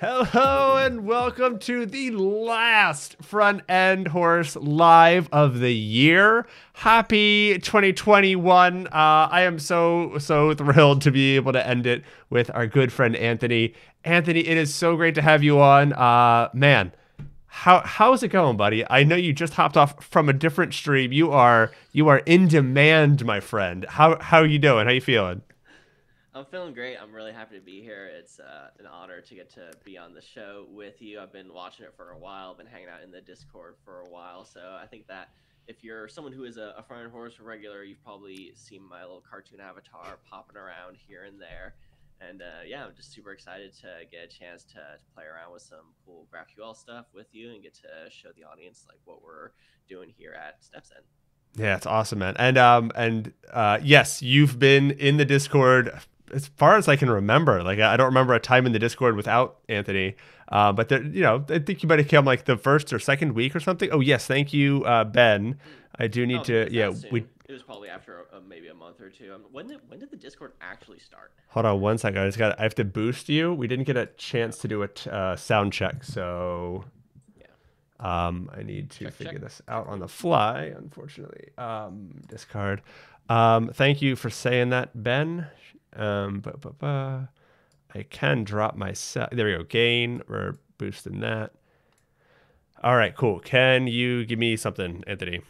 Hello and welcome to the last front end horse live of the year. Happy 2021. Uh, I am so, so thrilled to be able to end it with our good friend Anthony. Anthony, it is so great to have you on. Uh, man, how how's it going, buddy? I know you just hopped off from a different stream. You are you are in demand, my friend. How how are you doing? How you feeling? I'm feeling great. I'm really happy to be here. It's uh, an honor to get to be on the show with you. I've been watching it for a while, been hanging out in the Discord for a while. So I think that if you're someone who is a, a front horse regular, you've probably seen my little cartoon avatar popping around here and there. And uh, yeah, I'm just super excited to get a chance to, to play around with some cool GraphQL stuff with you and get to show the audience like what we're doing here at StepZen. Yeah, it's awesome, man. And um and uh yes, you've been in the Discord as far as I can remember, like I don't remember a time in the Discord without Anthony. Uh, but there, you know, I think you might have come like the first or second week or something. Oh yes, thank you, uh, Ben. I do need Oh, to. Yeah, soon. we It was probably after uh, maybe a month or two. Um, when did when did the Discord actually start? hold on one second. I just got. I have to boost you. We didn't get a chance to do a t- uh, sound check, so Yeah. um, I need to Check, figure check. this out on the fly. Unfortunately, um, discard. Um, thank you for saying that, Ben. Um, ba, ba, ba. I can drop my set. There we go. Gain. We're boosting that. All right, cool. Can you give me something, Anthony?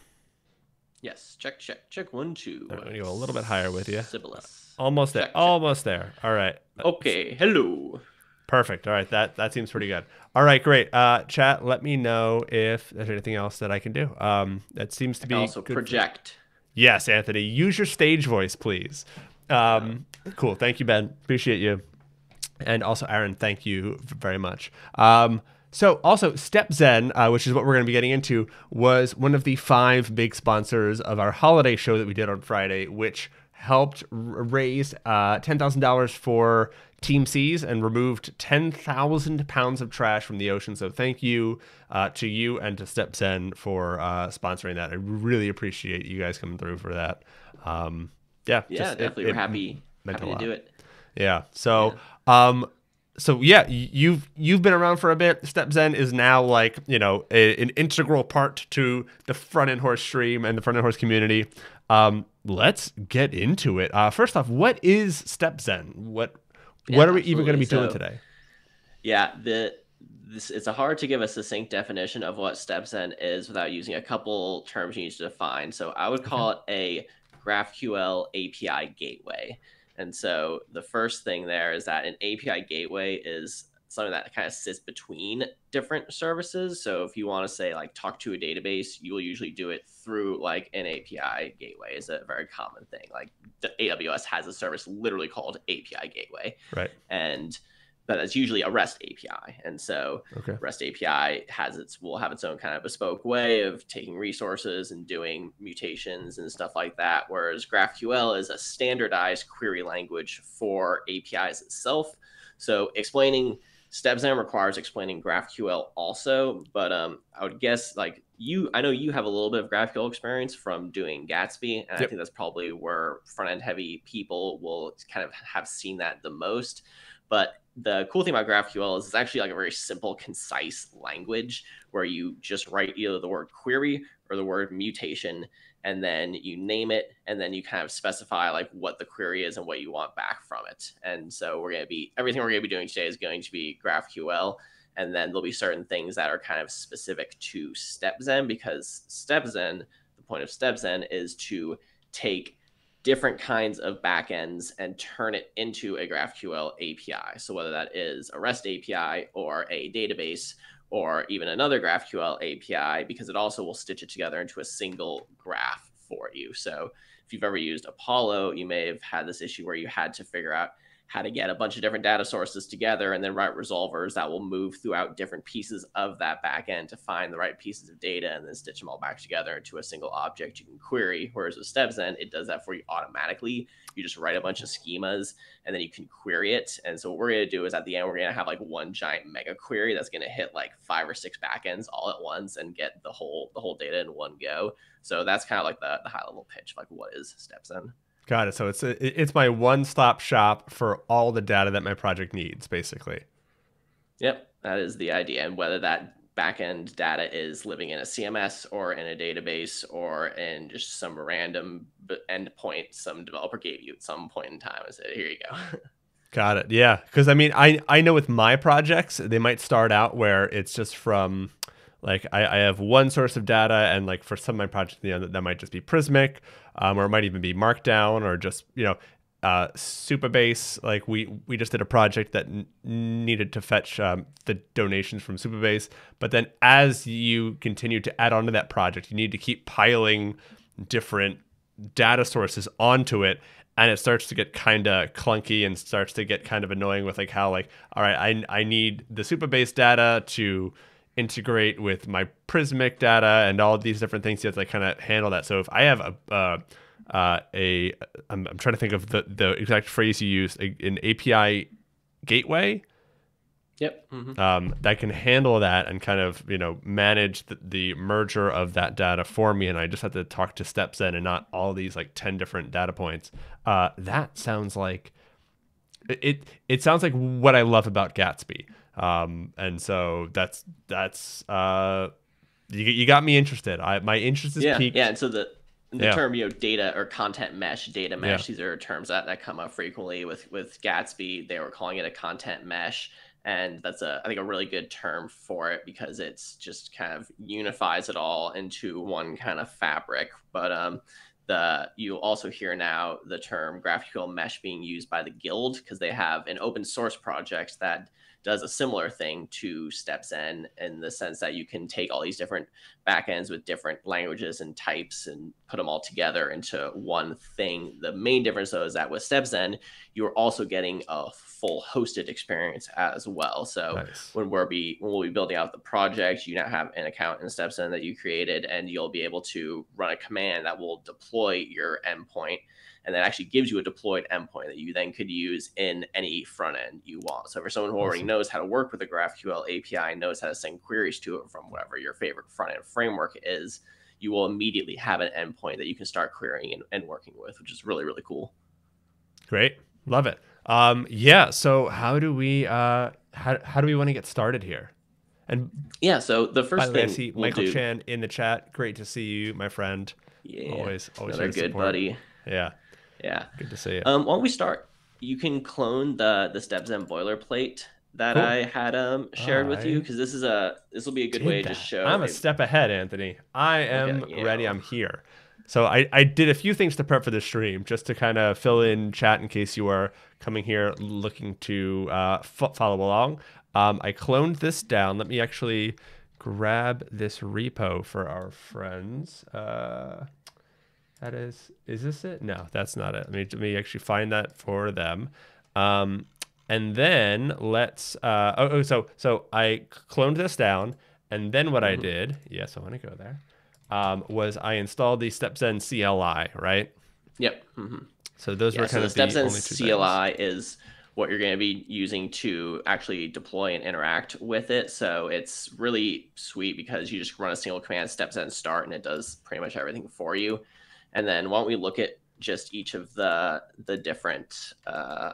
Yes. Check check check one two. I'm gonna go a little bit higher with you. Sibyllus. Almost there. Check, check. Almost there. All right. Okay. Hello. Perfect. All right. That that seems pretty good. All right. Great. Uh, chat. Let me know if there's anything else that I can do. Um, that seems to be also good for- project. Yes, Anthony. Use your stage voice, please. Um, cool. Thank you, Ben. Appreciate you. And also, Aaron, thank you very much. Um, so, also, StepZen, uh, which is what we're going to be getting into, was one of the five big sponsors of our holiday show that we did on Friday, which helped r- raise uh, $10,000 for Team Seas and removed 10,000 pounds of trash from the ocean. So, thank you uh, to you and to StepZen for uh, sponsoring that. I really appreciate you guys coming through for that. Um, yeah, Yeah, just- definitely. it We're happy happy to do it. Yeah. So, um, so yeah, you've you've been around for a bit. StepZen is now like you know a, an integral part to the front end horse stream and the front end horse community. Um, let's get into it. Uh, first off, what is StepZen? What Yeah, what are we even going to be absolutely. doing today? Yeah, the this it's a hard to give a succinct definition of what StepZen is without using a couple terms you need to define. So I would call it a GraphQL API gateway. And so the first thing there is that an API gateway is something that kind of sits between different services. So if you want to say like talk to a database, you will usually do it through like an API gateway is a very common thing. Like the AWS has a service literally called API gateway Right. and but it's usually a REST API. And so Okay. REST API has its will have its own kind of bespoke way of taking resources and doing mutations and stuff like that. Whereas GraphQL is a standardized query language for APIs itself. So explaining StepZen requires explaining GraphQL also, but um, I would guess like you, I know you have a little bit of GraphQL experience from doing Gatsby, and I think that's probably where front end heavy people will kind of have seen that the most. But the cool thing about GraphQL is it's actually like a very simple, concise language where you just write either the word query or the word mutation, and then you name it, and then you kind of specify like what the query is and what you want back from it. And so we're going to be everything we're going to be doing today is going to be GraphQL, and then there'll be certain things that are kind of specific to StepZen because StepZen, the point of StepZen is to take different kinds of backends and turn it into a GraphQL API. So whether that is a REST API or a database or even another GraphQL API, because it also will stitch it together into a single graph for you. So if you've ever used Apollo, you may have had this issue where you had to figure out how to get a bunch of different data sources together and then write resolvers that will move throughout different pieces of that backend to find the right pieces of data and then stitch them all back together into a single object you can query. Whereas with StepZen, it does that for you automatically. You just write a bunch of schemas and then you can query it. And so what we're going to do is at the end, we're going to have like one giant mega query that's going to hit like five or six backends all at once and get the whole the whole data in one go. So that's kind of like the, the high level pitch, like what is StepZen. Got it. So it's a, it's my one-stop shop for all the data that my project needs, basically. Yep, that is the idea. And whether that backend data is living in a CMS or in a database or in just some random endpoint some developer gave you at some point in time, I said, here you go. Got it. Yeah, because I mean, I I know with my projects they might start out where it's just from like I, I have one source of data, and like for some of my projects, you know, that, might just be Prismic, um, or it might even be Markdown, or just you know, uh, Supabase. Like we we just did a project that n- needed to fetch um, the donations from Supabase, but then as you continue to add on to that project, you need to keep piling different data sources onto it and it starts to get kind of clunky and starts to get kind of annoying with like how like all right i, I need the Supabase data to integrate with my prismic data and all these different things you have to like kind of handle that so if i have a uh, uh, a I'm, I'm trying to think of the the exact phrase you use a, an api gateway Yep. Mm-hmm. Um, that can handle that and kind of you know manage the, the, merger of that data for me, and I just have to talk to StepZen and not all these like ten different data points. Uh, that sounds like it. It sounds like what I love about Gatsby, um, and so that's that's uh, you, you got me interested. I my interest is yeah piqued. yeah. And so the the yeah. term you know data or content mesh data mesh yeah. these are terms that, that come up frequently with with gatsby they were calling it a content mesh and that's a i think a really good term for it because it's just kind of unifies it all into one kind of fabric but um the you also hear now the term GraphQL mesh being used by the guild because they have an open source project that does a similar thing to StepZen in the sense that you can take all these different backends with different languages and types and put them all together into one thing. The main difference, though, is that with StepZen you're also getting a full hosted experience as well. So nice. when we're be when we'll be building out the project, you now have an account in StepZen that you created, and you'll be able to run a command that will deploy your endpoint and that actually gives you a deployed endpoint that you then could use in any front end you want. So for someone who already knows how to work with a GraphQL API, knows how to send queries to it from whatever your favorite front end framework is, you will immediately have an endpoint that you can start querying and, and working with, which is really, really cool. Great. Love it. Um, yeah. So how do we, uh, how, how do we want to get started here? And yeah, so the first thing I see we'll Michael do... Chan in the chat. Great to see you, my friend. Yeah, always, always another good support. buddy. Yeah. Yeah. Good to see you. Um, don't we start? You can clone the the StepZen boilerplate that cool. I had um shared with you because this is a this will be a good way that. to show. I'm a step ahead, Anthony. I am okay, ready. I'm here. So I, I did a few things to prep for the stream just to kind of fill in chat in case you are coming here looking to uh, f- follow along. Um, I cloned this down. Let me actually grab this repo for our friends. Uh, that is, is this it? No, that's not it. Let me, let me actually find that for them. Um, and then let's, uh, oh, oh, so, so I cloned this down. And then what mm-hmm. I did, yes, I want to go there, um, was I installed the StepZen CLI, right? Yep. Mm-hmm. So those yeah, were kind so of the StepZen the only two CLI things. is what you're going to be using to actually deploy and interact with it. So it's really sweet because you just run a single command, StepZen start, and it does pretty much everything for you. And then why don't we look at just each of the the different uh,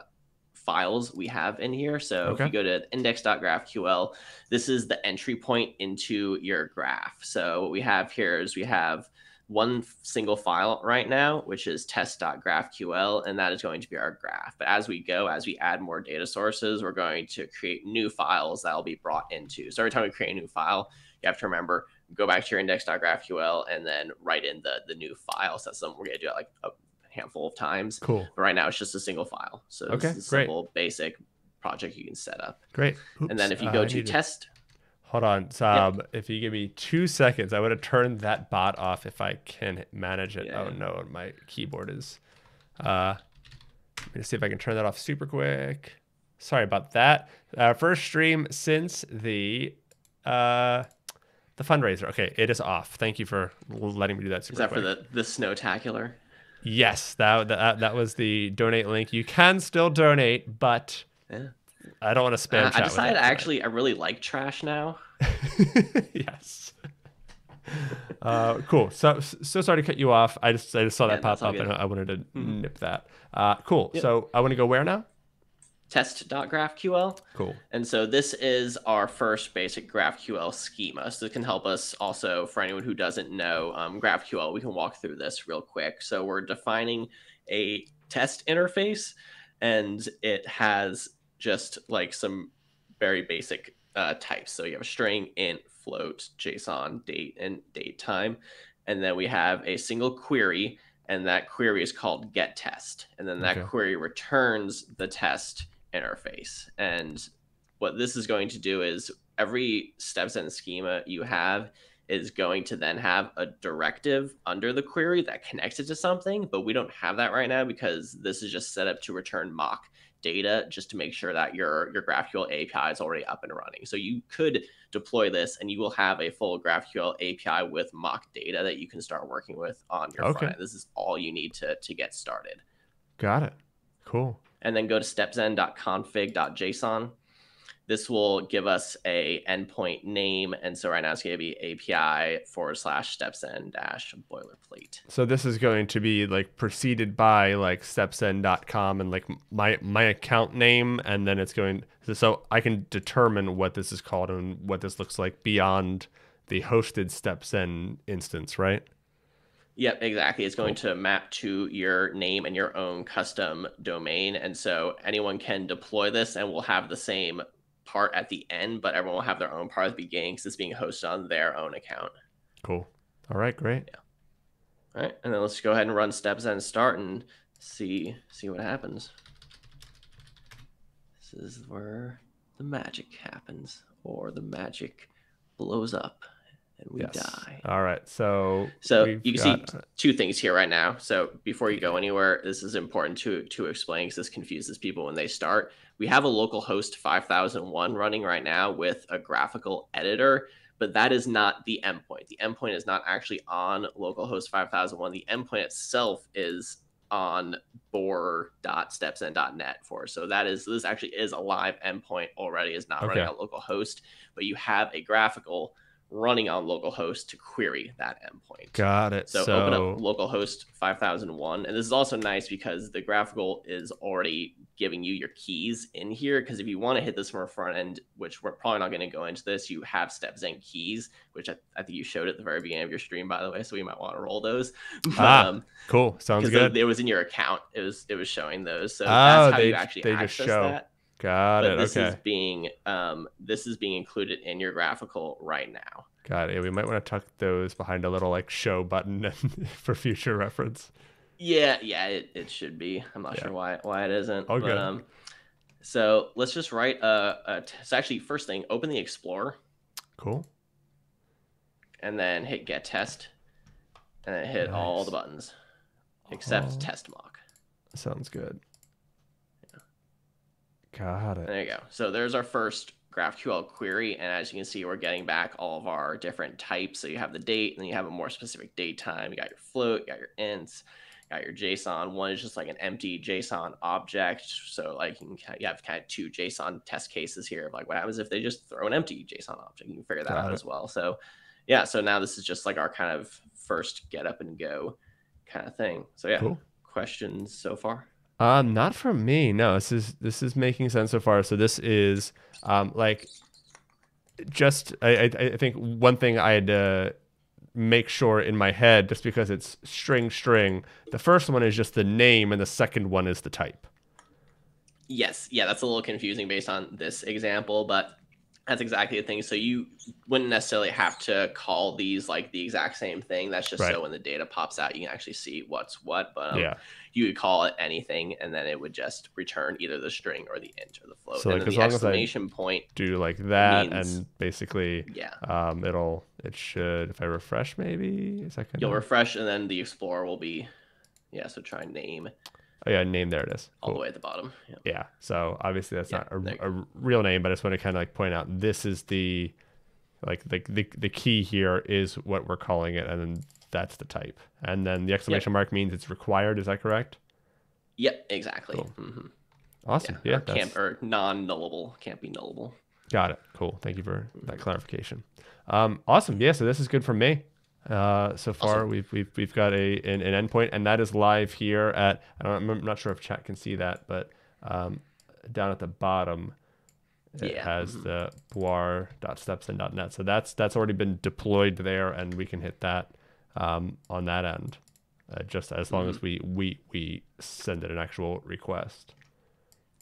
files we have in here. So okay. if you go to index.graphql, this is the entry point into your graph. So what we have here is we have one single file right now, which is test.graphql, and that is going to be our graph. But as we go, as we add more data sources, we're going to create new files that will be brought into. So every time we create a new file, you have to remember go back to your index.graphql and then write in the the new file. So that's something we're gonna do like a handful of times. Cool. But right now it's just a single file. So okay, it's a simple basic project you can set up. Great. Oops, and then if you go uh, to test. Hold on. Yep. If you give me two seconds, I would have turned that bot off if I can manage it. Yeah. Oh no, my keyboard is. Uh, let me see if I can turn that off super quick. Sorry about that. Uh, first stream since the uh, the fundraiser. Okay, it is off. Thank you for letting me do that. Super is that quick. for the the snowtacular? Yes, that, that that was the donate link. You can still donate, but yeah. I don't want to spam. Uh, I decided actually I really like trash now. yes. uh, cool. So so sorry to cut you off. I just I just saw Yeah, that pop up and. I wanted to Mhm. nip that. Uh, cool. Yep. So I want to go where now? Test.graphql. Cool. And so this is our first basic GraphQL schema. So it can help us also, for anyone who doesn't know um, GraphQL, we can walk through this real quick. So we're defining a test interface, and it has just like some very basic uh, types. So you have a string, int, float, JSON, date, and date time. And then we have a single query, and that query is called get test. And then that Okay. query returns the test interface. And what this is going to do is every StepZen schema you have is going to then have a directive under the query that connects it to something, but we don't have that right now because this is just set up to return mock data just to make sure that your your GraphQL API is already up and running. So you could deploy this and you will have a full GraphQL API with mock data that you can start working with on your Okay. front end. This is all you need to to get started Got it. Cool. And then go to stepzen.config.json. This will give us a endpoint name, and so right now it's going to be API forward slash stepzen dash boilerplate. So this is going to be like preceded by like stepzen.com and like my my account name and then it's going so I can determine what this is called and what this looks like beyond the hosted StepZen instance, right? Yep, exactly. It's going to map to your name and your own custom domain, and so anyone can deploy this, and we'll have the same part at the end, but everyone will have their own part at the beginning because it's being hosted on their own account. Cool. All right, great. All right, and then let's go ahead and run StepZen start and see see what happens. This is where the magic happens, or the magic blows up and we Yes. die. All right. So So you can got- see two things here right now. So before you go anywhere, this is important to to explain because this confuses people when they start. We have a local host 5001 running right now with a GraphiQL editor, but that is not the endpoint. The endpoint is not actually on localhost 5001. The endpoint itself is on bore.stepzen.net for. So that is this actually is a live endpoint already. Is not running Okay. on localhost, but you have a GraphiQL running on localhost to query that endpoint. got it. So, So, open up localhost 5001. And this is also nice because the GraphiQL is already giving you your keys in here. Because if you want to hit this from a front end, which we're probably not going to go into this, you have StepZen keys, which I, I think you showed at the very beginning of your stream, by the way. So we might want to roll those. Ah, cool. Sounds because good. it was in your account. It was it was showing those. So Oh, that's how they- you actually they just access show. that. Got But it. this Okay. is being um this is being included in your GraphiQL right now. Got it. Yeah, we might want to tuck those behind a little like show button for future reference. Yeah, yeah, it, it should be. I'm not Yeah. sure why why it isn't. All but, good. um, so let's just write a, a t- so actually first thing, open the Explorer Cool. and then hit Get Test, and then hit all the buttons except All- Test Mock. Sounds good. Got it. There you go. So there's our first GraphQL query, and as you can see, we're getting back all of our different types. So you have the date, and then you have a more specific date time. You got your float, you got your ints, you got your JSON. One is just like an empty JSON object. So like you, can, you have kind of two JSON test cases here. of Like what happens if they just throw an empty JSON object? You can figure that Got out it. as well. So yeah, so now this is just like our kind of first get up and go kind of thing. So yeah, Cool. questions so far? Um, not from me. No, this is this is making sense so far. So this is um like just I I, I think one thing I had to make sure in my head just because it's string string. The first one is just the name, and the second one is the type. Yes, yeah, that's a little confusing based on this example, but that's exactly the thing. So you wouldn't necessarily have to call these like the exact same thing. That's just Right. so when the data pops out, you can actually see what's what. But um, yeah. You could call it anything, and then it would just return either the string or the int or the float. So, and like, as the long as I- exclamation point, Do like that, Means- and basically yeah, um it'll it should if I refresh maybe is that you'll refresh, and then the explorer will be, yeah. So try name oh yeah name there it is all Cool. the way at the bottom. Yeah. Yeah. So obviously that's Yeah, not a, a real name, but I just want to kind of like point out this is the like the, the the key here is what we're calling it, and then that's the type, and then the exclamation mark means it's required. Is that correct? Yep, exactly. Cool. hmm Awesome. Yeah. or, can't, or non-nullable can't be nullable. got it. Cool. Thank you for Mm-hmm. that clarification. Um, awesome. Yeah. So this is good for me. Uh, so far, Awesome. we've we've we've got a an, an endpoint, and that is live here at. I don't, I'm not sure if chat can see that, but um, down at the bottom, it Yeah, has mhm. the bore.stepzen.net. So that's that's already been deployed there, and we can hit that um, on that end, uh, just as long Mm-hmm. as we we we send it an actual request.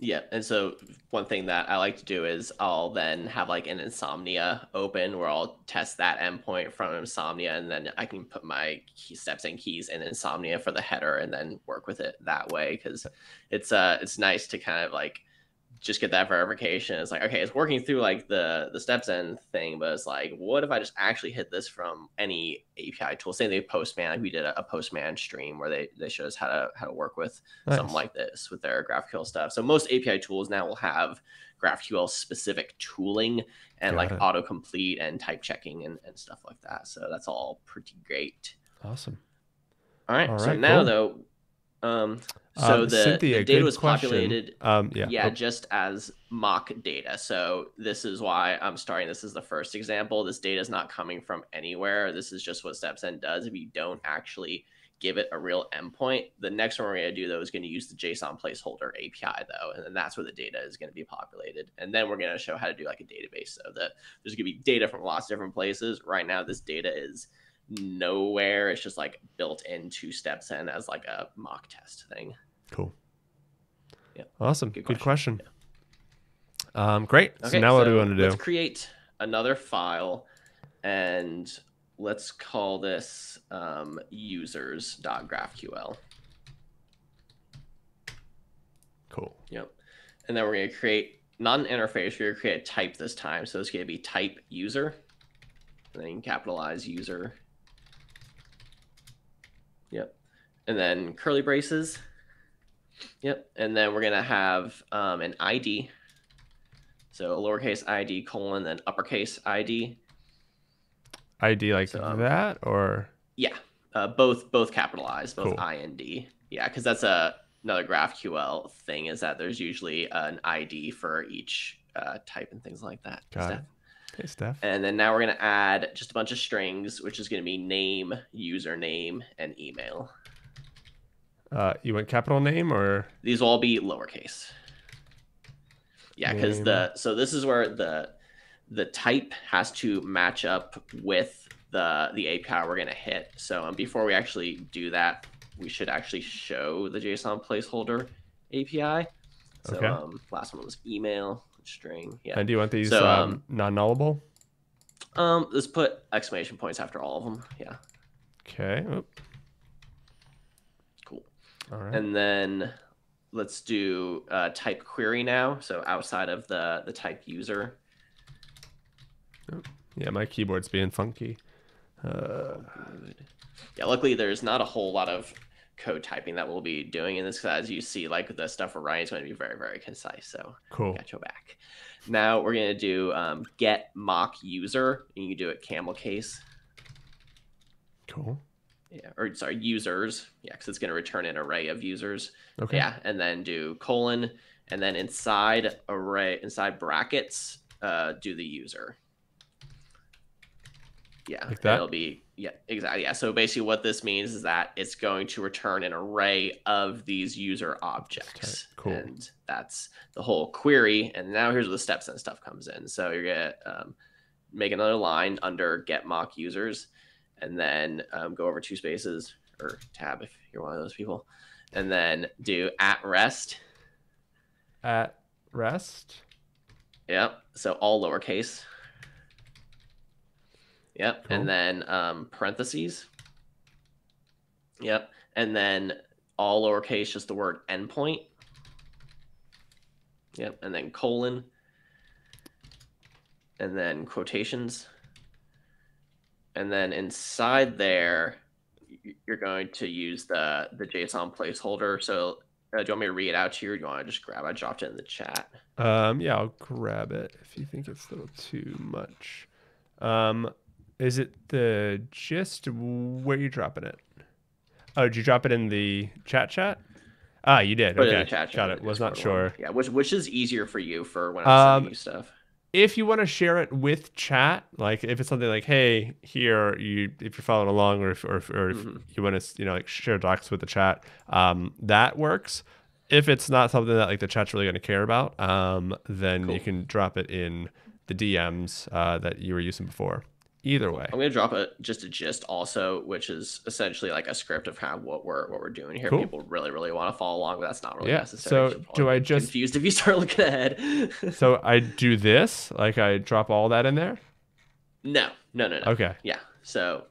Yeah, and so one thing that I like to do is I'll then have like an Insomnia open where I'll test that endpoint from Insomnia, and then I can put my key StepZen keys in Insomnia for the header, and then work with it that way because it's uh it's nice to kind of like just get that verification. It's like okay, it's working through like the the StepZen thing, but it's like what if I just actually hit this from any API tool? Say they Postman, like we did a, a Postman stream where they they showed us how to how to work with something like this with their GraphQL stuff. So most API tools now will have GraphQL specific tooling and Got like it. autocomplete and type checking and, and stuff like that. So that's all pretty great. Awesome. All right. All so right, now cool. though, um, so Um, the, Cynthia, the data was question. populated. Um, yeah. Yeah, Oh, just as mock data. So this is why I'm starting. This is the first example. This data is not coming from anywhere. This is just what StepZen does. If you don't actually give it a real endpoint, the next one we're going to do though is going to use the JSON placeholder API though, and then that's where the data is going to be populated. And then we're going to show how to do like a database. So that there's going to be data from lots of different places. Right now, this data is nowhere. It's just like built in two steps StepZen as like a mock test thing. Cool. Yeah. Awesome. Good Good, question. question. Um, great. so now what do we want to do? Let's create another file and let's call this um, users.graphql. Cool. Yep. And then we're going to create not an interface, we're going to create a type this time. So it's going to be type user. And then capitalize user. Yep. And then curly braces. Yep. And then we're going to have um, an ID. So a lowercase ID colon, then uppercase ID. ID like So, um, that or Yeah, uh, both both capitalized, both Cool. IND. Yeah, because that's a another GraphQL thing is that there's usually an ID for each uh, type and things like that. Got. Hey Steph. And then now we're gonna add just a bunch of strings, which is gonna be name, username, and email. Uh, you want capital name or These will all be lowercase. Yeah, because the so this is where the the type has to match up with the the API we're gonna hit. So um, before we actually do that, we should actually show the JSON placeholder API. So Okay. um, last one was email string. Yeah. and do you want these So, um, um, non-nullable? Um, let's put exclamation points after all of them. Yeah. Okay. Oop. Cool. All right. And then let's do uh, type query now. So outside of the the type user. yeah, my keyboard's being funky. Uh, Good. Yeah, luckily there's not a whole lot of code typing that we'll be doing in this as you see, like the stuff we're writing is going to be very, very concise. So cool. got your back. Now we're going to do um, get mock user. And you do it camel case. Cool. Yeah, or sorry, users. Yeah, because it's going to return an array of users. Okay. Yeah, and then do colon, and then inside array inside brackets, uh, do the user. Yeah, Like that? it'll be yeah exactly yeah. So basically, what this means is that it's going to return an array of these user objects. Cool. And that's the whole query. And now here's where the StepZen stuff comes in. So you're gonna um, make another line under get mock users, and then um, go over two spaces or tab if you're one of those people, and then do at rest. At rest. Yep. So all lowercase. Yep. Cool. And then um, parentheses. Yep. And then all lowercase, just the word endpoint. Yep. And then colon. And then quotations. And then inside there, you're going to use the the JSON placeholder. So uh, do you want me to read it out to you, or do you want to just grab? I dropped it in the chat. Um, yeah, I'll grab it if you think it's a little too much. Um, is it the gist? Where are you dropping it? Oh, did you drop it in the chat chat? Ah, you did. Put okay, it chat. got chat, it. Was not Discord one. sure. Yeah, which which is easier for you for when I'm Um, sending you stuff. if you want to share it with chat, like if it's something like, hey, here you if you're following along, or if or, if, or if Mhm. you want to you know like share docs with the chat, um, that works. If it's not something that like the chat's really going to care about, um, then you can drop it in the DMs uh, that you were using before. Either way, I'm gonna drop a just a gist also, which is essentially like a script of kind of what we're what we're doing here. Cool. People really really want to follow along, but that's not really Yeah, necessary. so do I just- confused if you start looking ahead? so I do this, like I drop all that in there. no, no, no, no. Okay, Yeah. So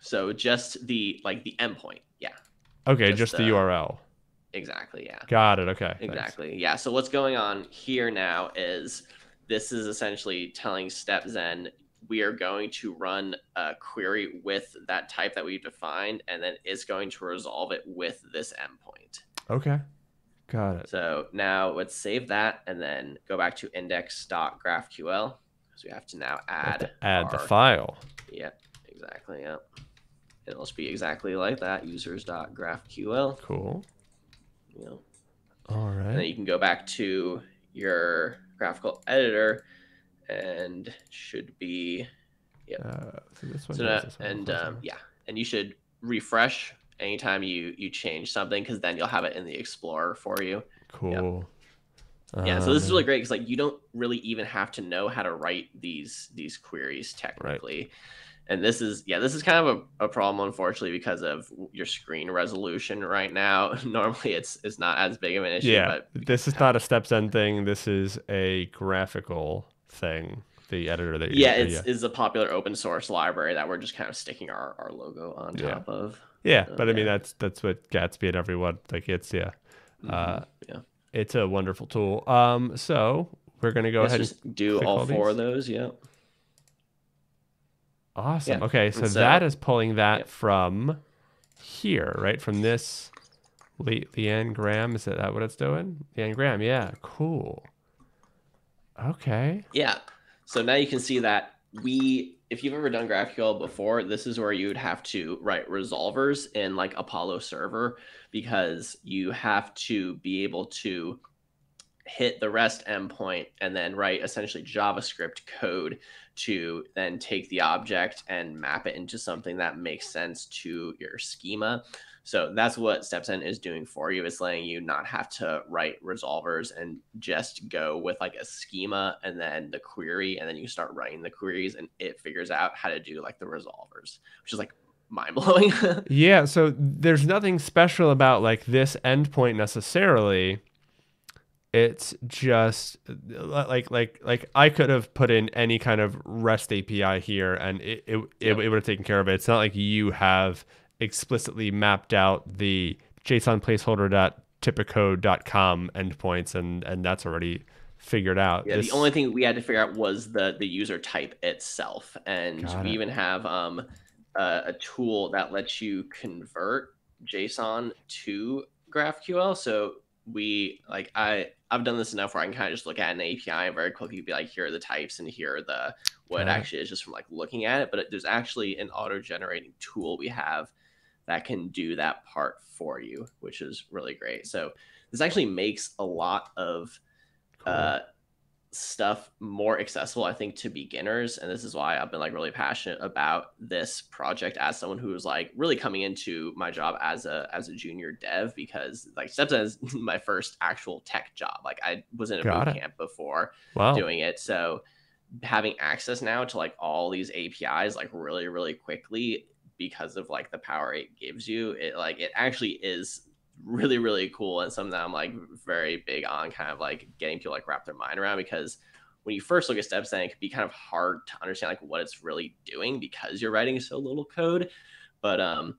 so just the like the endpoint. Yeah. okay, Just, just, the uh, URL. Exactly. Yeah. Got it. Okay, thanks. Exactly. Yeah. So what's going on here now is this is essentially telling StepZen we are going to run a query with that type that we've defined, and then it's going to resolve it with this endpoint. Okay, got it. So now let's save that and then go back to index.graphql because we have to now add to add the our- file. Yeah, exactly. Yeah. It'll just be exactly like that users.graphql. Cool. You know, All and then you can go back to your GraphiQL editor and should be yeah. Uh, so this one so does this one, and um, yeah and you should refresh anytime you you change something because then you'll have it in the explorer for you Cool. yeah so this is Um, really great because like you don't really even have to know how to write these these queries technically Right. and this is yeah this is kind of a, a problem unfortunately because of your screen resolution right now normally it's it's not as big of an issue Yeah, but this is not a StepZen thing. This is a GraphiQL thing. The editor that yeah it's is a popular open source library that we're just kind of sticking our, our logo on Yeah. top of yeah. uh, But I mean, that's that's what Gatsby and everyone like. It's yeah, Uh, Mhm. yeah it's a wonderful tool. Um, so we're gonna go let's ahead. just do all all four of those yeah Awesome. yeah, Okay, so, so- that is pulling that from here, right? From this Le- Leanne Graham. Is that what it's doing? Leanne Graham. Yeah. Cool. Okay. Yeah. So now you can see that we, if you've ever done GraphQL before, this is where you would have to write resolvers in like Apollo server because you have to be able to hit the REST endpoint and then write essentially JavaScript code to then take the object and map it into something that makes sense to your schema. So that's what StepZen is doing for you. It's letting you not have to write resolvers and just go with like a schema and then the query, and then you start writing the queries, and it figures out how to do like the resolvers, which is like mind blowing. Yeah. So there's nothing special about like this endpoint necessarily. It's just uh, like like like I could have put in any kind of REST API here, and it it, it, it would have taken care of it. It's not like you have explicitly mapped out the JSON placeholder.typicode.com endpoints, and and that's already figured out. Yeah, This- the only thing we had to figure out was the the user type itself, and Got we it. even have um, a, a tool that lets you convert JSON to GraphQL. So we like I I've done this enough where I can kind of just look at an API and very quickly be like, here are the types and here are the what actually is just from like looking at it. But it, there's actually an auto generating tool we have that can do that part for you, which is really great. So this actually makes a lot of Cool. uh, stuff more accessible, I think, to beginners. And this is why I've been like really passionate about this project as someone who was like really coming into my job as a as a junior dev because like StepZen is my first actual tech job. Like I was in a Got boot it. camp before wow. doing it. So having access now to like all these APIs like really, really quickly because of like the power it gives you, it like it actually is really, really cool and something that I'm like very big on kind of like getting people like wrap their mind around because when you first look at StepZen it can be kind of hard to understand like what it's really doing because you're writing so little code. But um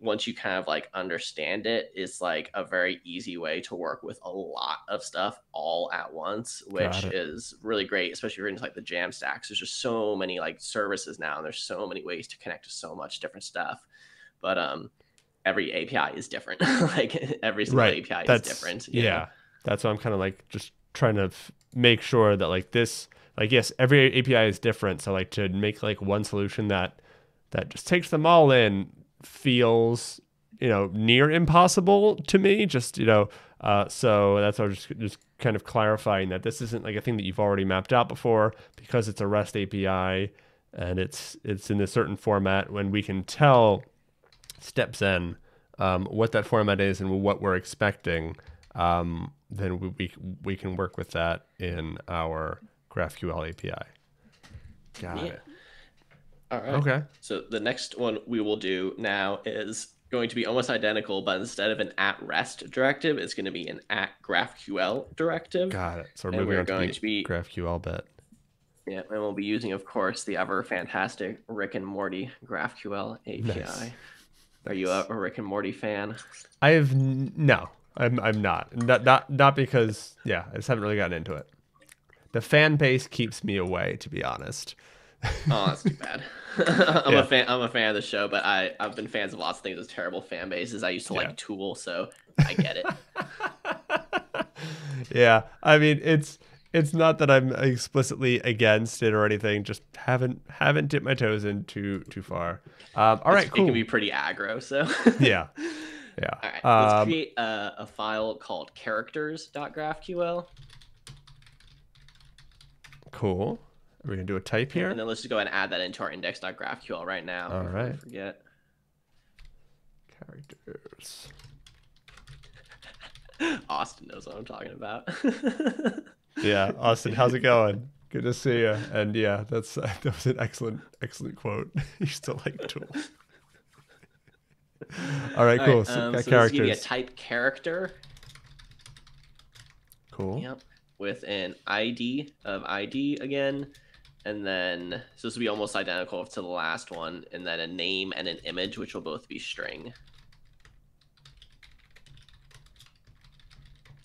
once you kind of like understand it, it's like a very easy way to work with a lot of stuff all at once, which is really great, especially if you're into like the Jamstacks. There's just so many like services now, and there's so many ways to connect to so much different stuff. But um every API is different. like every single right. API That's is different. know? Yeah. That's why I'm kind of like just trying to f- make sure that like this, like yes, every API is different. So like to make like one solution that that just takes them all in feels you know near impossible to me. Just you know Uh, so that's why just just kind of clarifying that this isn't like a thing that you've already mapped out before because it's a REST API and it's it's in a certain format. When we can tell StepZen um, what that format is and what we're expecting, um, then we, we we can work with that in our GraphQL API. Got Yeah. it. All right. Okay. So the next one we will do now is going to be almost identical, but instead of an at rest directive, it's going to be an at GraphQL directive. Got it. So we're moving we're on to going the to be- GraphQL bit. Yeah, and we'll be using, of course, the ever fantastic Rick and Morty GraphQL API. Nice. Are you a, a Rick and Morty fan? I have n- no. I'm I'm not. Not not not because yeah, I just haven't really gotten into it. The fan base keeps me away, to be honest. Oh, that's too bad. I'm Yeah. a fan. I'm a fan of the show, but I I've been fans of lots of things with terrible fan bases. I used to like Tool, so I get it. yeah, I mean it's it's not that I'm explicitly against it or anything. Just haven't haven't dipped my toes in too too far. Um, all right, It cool. can be pretty aggro. So yeah, yeah. All right, let's Um, create a, a file called characters.graphql, cool. Are we gonna do a type here? and then let's just go ahead and add that into our index.graphql right now. All right. Forget. Characters. Austin knows what I'm talking about. Yeah, Austin, how's it going? Good to see you. And yeah, that's that was an excellent excellent quote. you still like Tool. All right, All cool. right, so um, got so gonna be a type character. cool. Yep. With an ID of ID again. And then, so this will be almost identical to the last one. And then a name and an image, which will both be string.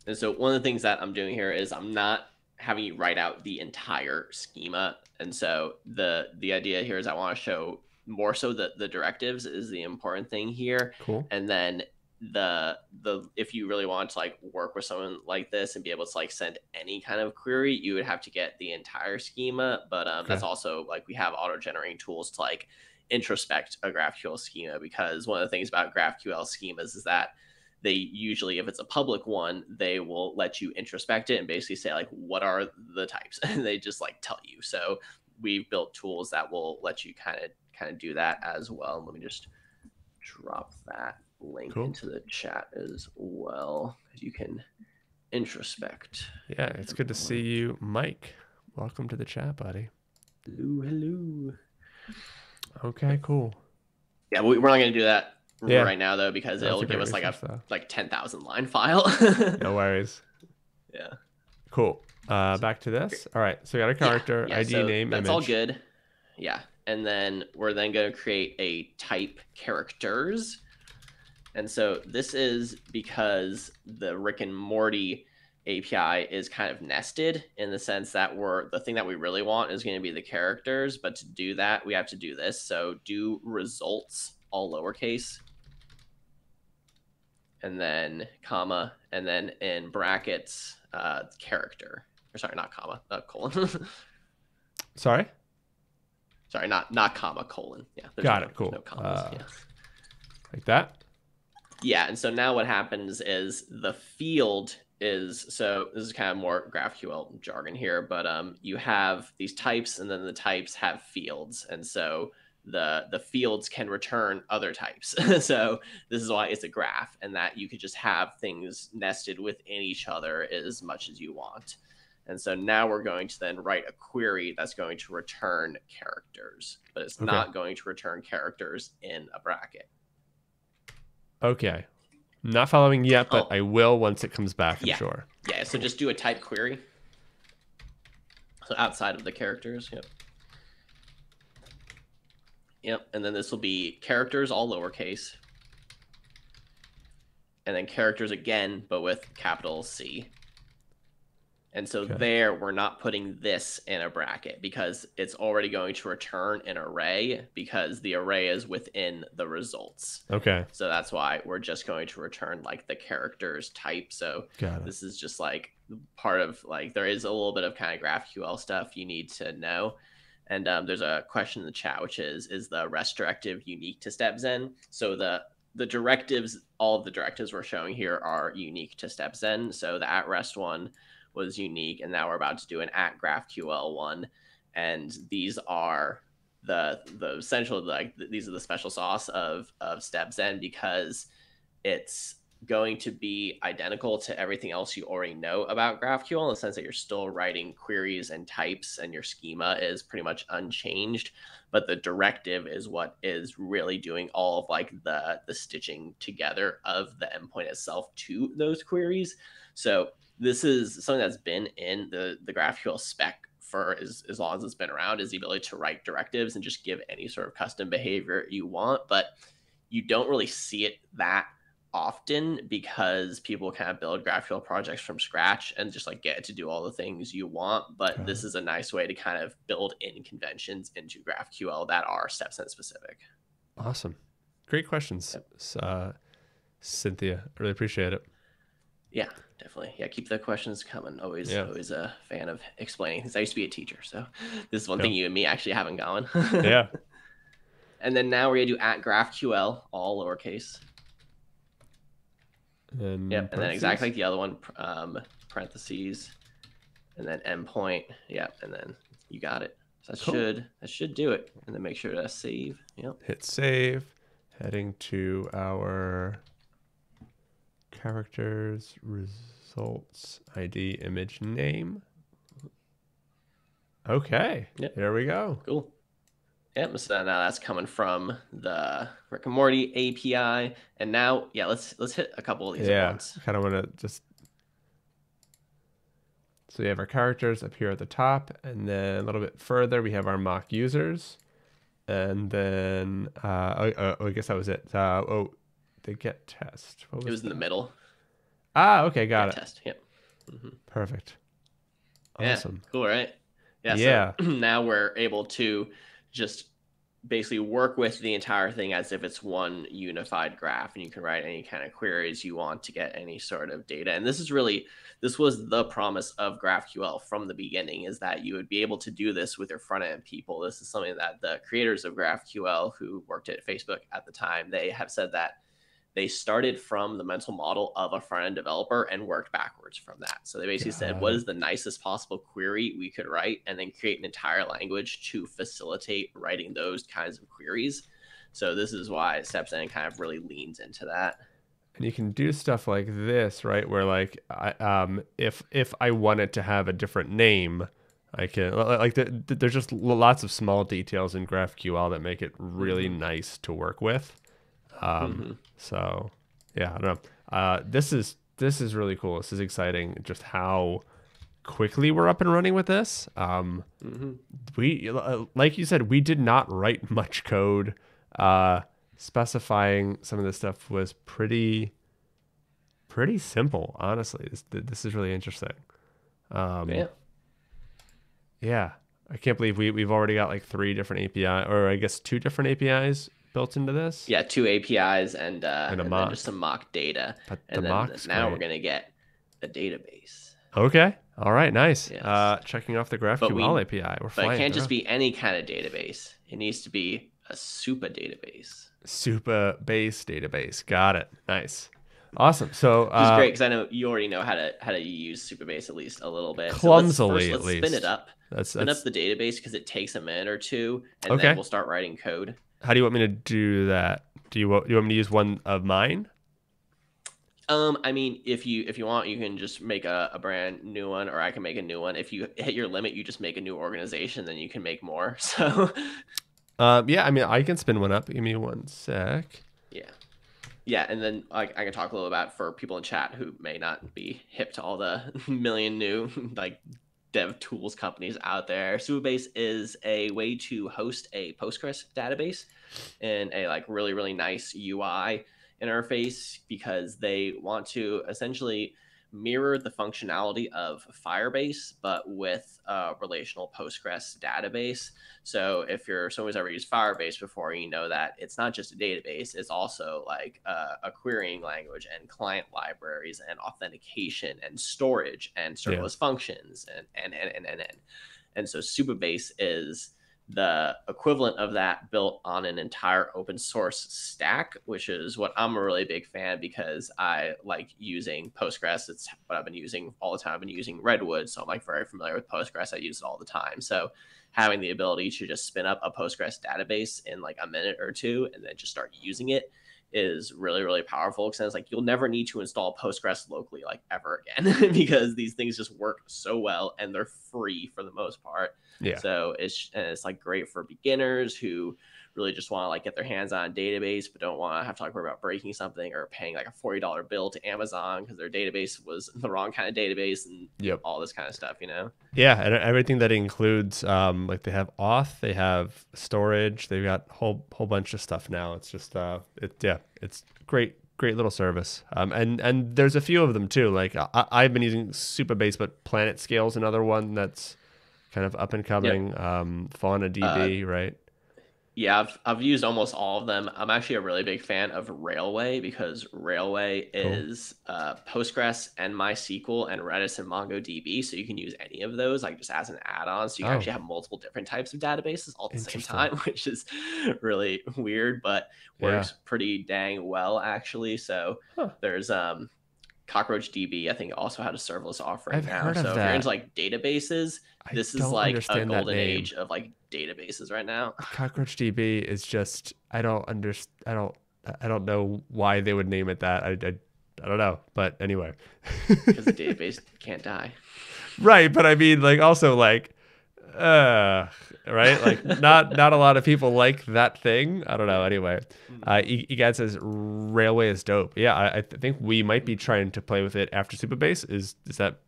And so one of the things that I'm doing here is I'm not having you write out the entire schema. And so the the idea here is I want to show more so that the directives is the important thing here Cool. and then the the if you really want to like work with someone like this and be able to like send any kind of query you would have to get the entire schema but um, that's also like we have auto generating tools to like introspect a graphql schema because one of the things about graphql schemas is that they usually if it's a public one they will let you introspect it and basically say like what are the types? And they just like tell you. So we've built tools that will let you kind of kind of do that as well. Let me just drop that link Cool. into the chat as well you can introspect Yeah, it's good to see you, Mike. Welcome to the chat, buddy. hello hello Okay, cool. yeah we- we're not going to do that Yeah. right now though because That's it'll give us like a though. like 10,000 line file No worries. yeah Cool. Uh, back to this. All right. So we got a character, Yeah, ID, so name, That's image. all good. Yeah. And then we're then going to create a type characters. And so this is because the Rick and Morty API is kind of nested in the sense that we're the thing that we really want is going to be the characters. But to do that, we have to do this. So do results all lowercase. And then comma, and then in brackets, uh, character. Or sorry, not comma, uh, colon. Sorry. Sorry, not not comma colon. Yeah. Got no- it, cool. No commas. Uh, yeah. Like that. Yeah, and so now what happens is the field is so this is kind of more GraphQL jargon here, but um, you have these types, and then the types have fields, and so the the fields can return other types. so this is why it's a graph, and that you could just have things nested within each other as much as you want. And so now we're going to then write a query that's going to return characters, but it's Okay. not going to return characters in a bracket. Okay. Not following yet, but Oh. I will once it comes back, I'm Yeah. sure. Yeah, so just do a type query. So outside of the characters, yep. Yep, and then this will be characters all lowercase. And then characters again, but with capital C. And so Okay. there, we're not putting this in a bracket because it's already going to return an array because the array is within the results. Okay. So that's why we're just going to return like the characters type. So this is just like part of like there is a little bit of kind of GraphQL stuff you need to know. And um, there's a question in the chat, which is is the rest directive unique to StepZen? So the the directives, all of the directives we're showing here are unique to StepZen. So the at rest one was unique, and now we're about to do an at GraphQL one, and these are the the essential like these are the special sauce of of StepZen because it's going to be identical to everything else you already know about GraphQL in the sense that you're still writing queries and types and your schema is pretty much unchanged. But the directive is what is really doing all of like the the stitching together of the endpoint itself to those queries. So this is something that's been in the the GraphQL spec for as, as long as it's been around is the ability to write directives and just give any sort of custom behavior you want. But you don't really see it that often because people kind of build GraphQL projects from scratch and just like get to do all the things you want. But okay. this is a nice way to kind of build in conventions into GraphQL that are StepZen specific. Awesome. Great questions, yep. uh, Cynthia. I really appreciate it. Yeah, definitely. Yeah, keep the questions coming. Always, yeah. always a fan of explaining things. I used to be a teacher, so this is one yep. thing you and me actually haven't gone. yeah. And then now we're gonna do at GraphQL, all lowercase. And yep, and then exactly like the other one, um, parentheses, and then endpoint. Yep, and then you got it. So that cool. should that should do it. And then make sure to save. Yep. Hit save. Heading to our characters results ID image name. Okay. Yep. There we go. Cool. Yep. So now that's coming from the Rick and Morty API, and now yeah, let's let's hit a couple of these yeah, Kind of want to just. So we have our characters up here at the top, and then a little bit further we have our mock users, and then uh, oh, oh I guess that was it. Uh, oh, the get test. Was it was that? in the middle. Ah, okay, got get it. Test. Yep. Mm-hmm. Perfect. Awesome. Yeah, cool, right? Yeah. Yeah. So now we're able to just basically work with the entire thing as if it's one unified graph and you can write any kind of queries you want to get any sort of data and this is really this was the promise of graphql from the beginning is that you would be able to do this with your front end people this is something that the creators of graphql who worked at facebook at the time they have said that they started from the mental model of a front end developer and worked backwards from that. So they basically said, what is the nicest possible query we could write, and then create an entire language to facilitate writing those kinds of queries. So this is why Steps StepZen kind of really leans into that. And you can do stuff like this, right? Where like, I, um, if if I wanted to have a different name, I can like the, the, there's just lots of small details in GraphQL that make it really mm-hmm. nice to work with. Um, mm-hmm. So yeah, I don't know. Uh, this is this is really cool. This is exciting. Just how quickly we're up and running with this. Um, mm-hmm. We uh, like you said, we did not write much code. Uh, specifying some of this stuff was pretty pretty simple. Honestly, this this is really interesting. Um, yeah. Yeah. I can't believe we, we've already got like three different API, or I guess two different APIs built into this? Yeah, two APIs and uh, and, and then just some mock data. But and the then now great. we're gonna get a database. Okay. All right. Nice. Yes. Uh, checking off the GraphQL we, API. We're but it can't just be any kind of database. It needs to be a super database. Super base database. Got it. Nice. Awesome. So uh, it's great because I know you already know how to how to use Supabase at least a little bit. Clumsily, so let's, first, let's at least. Spin it up. That's, spin that's... up the database because it takes a minute or two, and okay. then we'll start writing code. How do you want me to do that? Do you want do you want me to use one of mine? Um, I mean, if you if you want, you can just make a, a brand new one, or I can make a new one. If you hit your limit, you just make a new organization, then you can make more. So, um, yeah, I mean, I can spin one up. Give me one sec. Yeah, yeah, and then I, I can talk a little about for people in chat who may not be hip to all the million new like dev tools companies out there. Supabase is a way to host a Postgres database in a like really really nice UI interface because they want to essentially mirror the functionality of Firebase, but with a relational Postgres database. So if you're someone who's ever used Firebase before, you know that it's not just a database; it's also like a, a querying language and client libraries and authentication and storage and serverless yeah. functions and and and and and and. And so Supabase is the equivalent of that built on an entire open source stack, which is what I'm a really big fan because I like using Postgres. It's what I've been using all the time. I've been using Redwood, so I'm like very familiar with Postgres. I use it all the time. So having the ability to just spin up a Postgres database in like a minute or two and then just start using it is really really powerful because it's like you'll never need to install postgres locally like ever again because these things just work so well and they're free for the most part Yeah. so it's and it's like great for beginners who really just want to like get their hands on a database but don't want to have to like worry about breaking something or paying like a $40 bill to amazon because their database was the wrong kind of database and Yep. all this kind of stuff you know Yeah, and everything that includes, um, like they have auth, they have storage, they've got whole whole bunch of stuff now. It's just, uh, it yeah, it's great, great little service. Um, and and there's a few of them too. Like I, I've been using Supabase, but PlanetScale's another one that's kind of up and coming. Um, Fauna DB, right? Yeah, I've, I've used almost all of them. I'm actually a really big fan of Railway because Railway is uh, Postgres and MySQL and Redis and MongoDB. So you can use any of those like just as an add-on. So you can Oh. actually have multiple different types of databases all at the same time, which is really weird, but works pretty dang well actually. So Huh. there's um Cockroach DB, I think also had a serverless offering I've now. heard of so if you're into like databases, I this is like a golden age of like databases right now. Cockroach DB is just I don't understand. I don't I don't know why they would name it that. I, I, I don't know, but anyway. because the database can't die. right, but I mean, like also like, uh, right? Like not not a lot of people like that thing. I don't know. Anyway, uh, E- Egad says Railway is dope. Yeah, I, I think we might be trying to play with it after Supabase. Is is that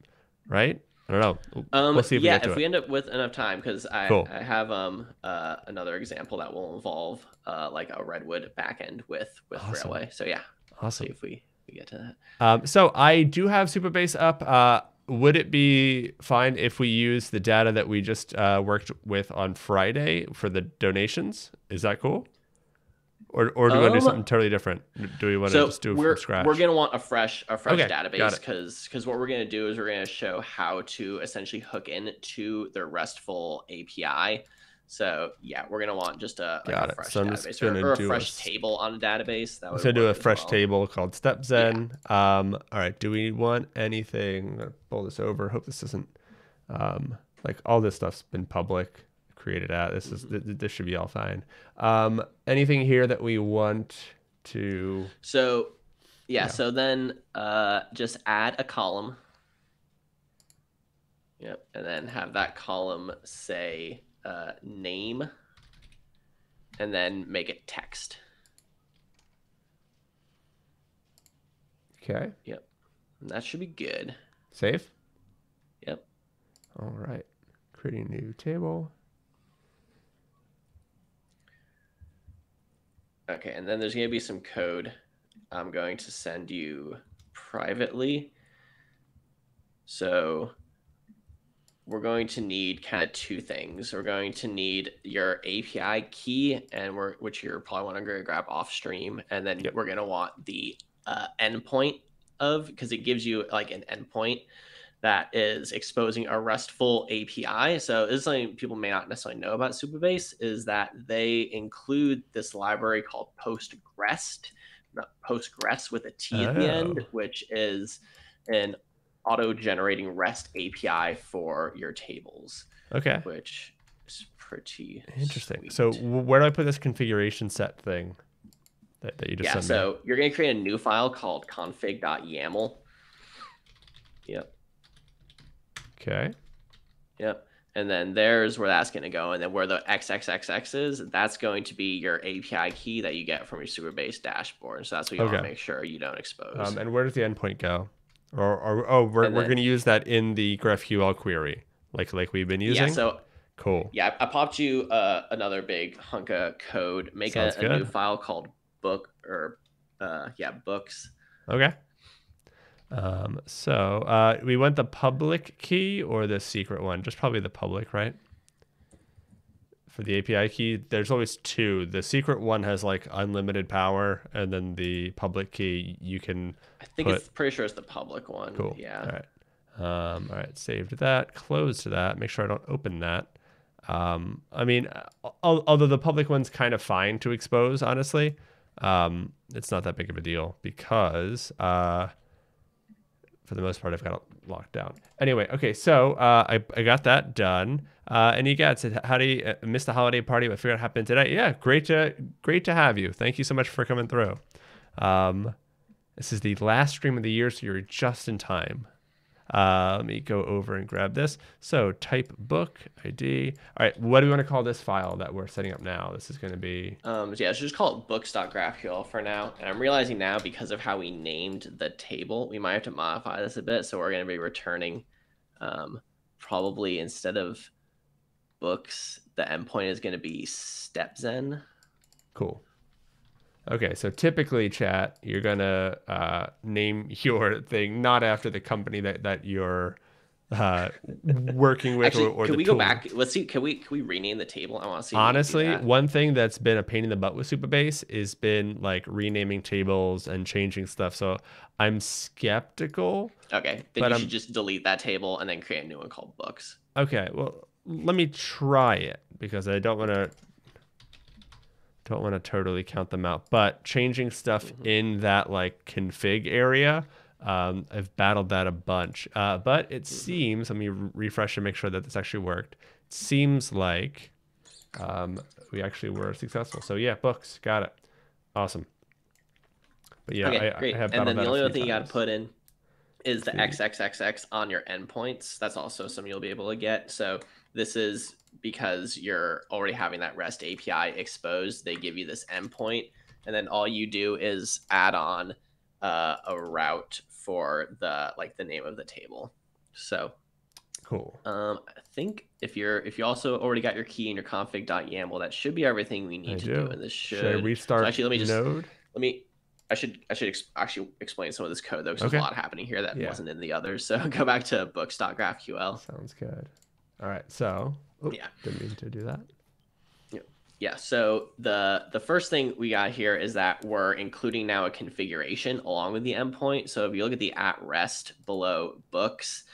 right? I don't know. Um, we'll see if yeah, we if it. we end up with enough time, because I, Cool. I have um uh, another example that will involve uh, like a Redwood backend with with Awesome. Railway. So yeah, awesome. see if we, we get to that. Um, so I do have Supabase up. Uh, would it be fine if we use the data that we just uh, worked with on Friday for the donations? Is that cool? Or, or do we want to do Um, something totally different? Do we want to So just do it from scratch? we're gonna want a fresh a fresh Okay, database because because what we're gonna do is we're gonna show how to essentially hook in to the RESTful API. So yeah, we're gonna want just a, like Got a it. fresh So database gonna or, or a do a fresh s- table on a database. That I'm would going to do a fresh well. table called StepZen. Um, all right. Do we want anything? I'm to pull this over. Hope this isn't um, like all this stuff's been public created out. This is th- th- this should be all fine. Um, anything here that we want to? So yeah, Yeah. so then uh just add a column. Yep, and then have that column say uh name and then make it text. Okay. And that should be good. Save. Yep. All right. Creating a new table. Okay, and then there's going to be some code I'm going to send you privately. So we're going to need kind of two things. We're going to need your API key, and we're which you're probably want to grab off stream, and then Yep. we're going to want the uh, endpoint of because it gives you like an endpoint that is exposing a RESTful API. So this is something people may not necessarily know about Supabase is that they include this library called PostgREST, not Postgres with a T at the oh. end, Oh. which is an auto-generating REST API for your tables, Okay. which is pretty Interesting. sweet. So where do I put this configuration set thing that, that you just yeah, sent me? so you're going to create a new file called config.yaml. Yep. Okay. Yep. And then there's where that's going to go. And then where the XXXX is, that's going to be your API key that you get from your Supabase dashboard. So that's what you want to make sure you don't expose. Um, and where does the endpoint go? Or, or oh, we're, we're going to use that in the GraphQL query, like like we've been using. yeah, so cool. yeah, I I popped you uh, another big hunk of code. Make a, a new file called book or uh, yeah, books. Okay. Um, so uh, we want the public key or the secret one? Just probably the public, right? For the API key, there's always two. The secret one has like unlimited power, and then the public key you can I think Put- it's pretty sure it's the public one. Cool. Yeah. All right. Um, all right. Saved that. Closed to that. Make sure I don't open that. Um, I mean, although the public one's kind of fine to expose, honestly, um, it's not that big of a deal because uh, for the most part, I've got it locked down. Anyway, okay, so uh, I, I got that done. Uh, and you got said, how do you uh, miss the holiday party? I figured out happened today. Yeah, great to great to have you. Thank you so much for coming through. Um, this is the last stream of the year, so you're just in time. Uh, let me go over and grab this. So type book ID. All right, what do we want to call this file that we're setting up now? This is going to be. Um, so yeah, so just call it books.graphql for now. And I'm realizing now because of how we named the table, we might have to modify this a bit. So we're going to be returning um, probably instead of books, the endpoint is going to be StepZen. Cool. Okay, so typically, chat, you're gonna uh, name your thing not after the company that that you're uh, working with Actually, or, or can we tool. go back? Let's see. Can we can we rename the table? I want to see. if we can do Honestly, one thing that's been a pain in the butt with Supabase is been like renaming tables and changing stuff. So I'm skeptical. okay, then you I'm- should just delete that table and then create a new one called books. Okay, well, let me try it because I don't want to don't want to totally count them out. But changing stuff in that like config area, um, I've battled that a bunch. Uh, but it seems, let me re- refresh and make sure that this actually worked. It seems like um, we actually were successful. So yeah, books, got it. Awesome. But yeah, okay, I, great. I have and then the only other thing you got to put in is the. XXXX on your endpoints. That's also something you'll be able to get. So this is because you're already having that REST API exposed. They give you this endpoint, and then all you do is add on uh, a route for the like the name of the table. So Cool. um, I think if you're if you also already got your key in your config.yaml, that should be everything we need I to do. do. And this should, Should I restart actually, let me just- Node? let me i should i should ex- actually explain some of this code though 'cause Okay. there's a lot happening here that Yeah. wasn't in the others so go back to books.graphql Sounds good. All right, so oop, Yeah. didn't mean to do that. yeah so the the first thing we got here is that we're including now a configuration along with the endpoint so if you look at the at rest below books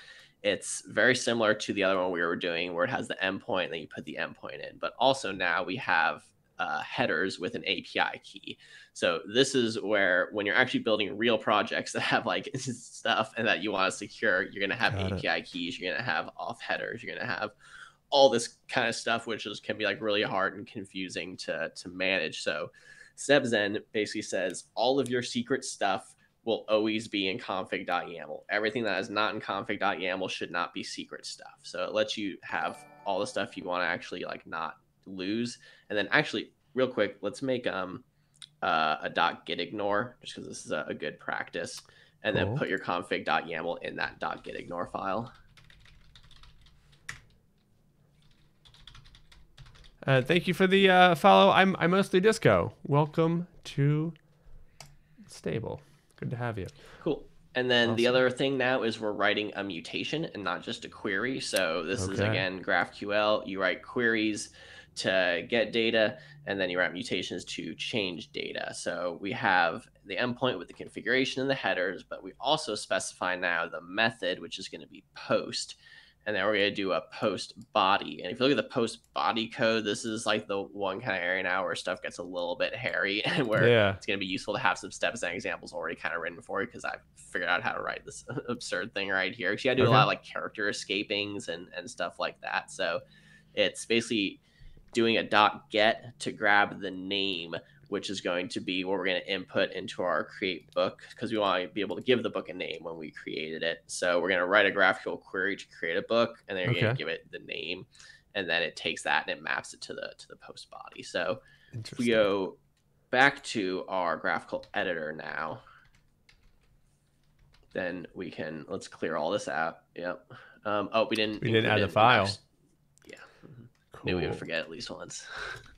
it's very similar to the other one we were doing where it has the endpoint and then you put the endpoint in but also now we have uh, headers with an api key so this is where when you're actually building real projects that have like stuff and that you want to secure you're going to have Got it. api keys you're going to have auth headers you're going to have all this kind of stuff, which is can be like really hard and confusing to to manage. So StepZen basically says all of your secret stuff will always be in config.yaml. Everything that is not in config.yaml should not be secret stuff. So it lets you have all the stuff you want to actually like not lose. And then actually, real quick, let's make um uh, a dot git ignore just because this is a, a good practice. And Cool. then put your config.yaml in that dot git ignore file. Uh, thank you for the uh, follow. I'm I'm mostly disco. Welcome to stable. Good to have you. Cool. And then the other thing now is we're writing a mutation and not just a query. So this is again GraphQL. You write queries to get data, and then you write mutations to change data. So we have the endpoint with the configuration and the headers, but we also specify now the method, which is going to be post. And then we're going to do a post body. And if you look at the post body code, this is like the one kind of area now where stuff gets a little bit hairy and where Yeah. it's going to be useful to have some steps and examples already kind of written for you because I've figured out how to write this absurd thing right here. Because you got to do Okay. a lot of like character escapings and, and stuff like that. So it's basically doing a dot get to grab the name, which is going to be what we're going to input into our create book because we want to be able to give the book a name when we created it. So we're going to write a GraphQL query to create a book, and then you're going to give it the name, and then it takes that and it maps it to the to the post body. So if we go back to our GraphiQL editor now, then we can let's clear all this out. Yep. Um, oh, we didn't. We didn't add the file. Yeah. mhm. Maybe we would forget at least once.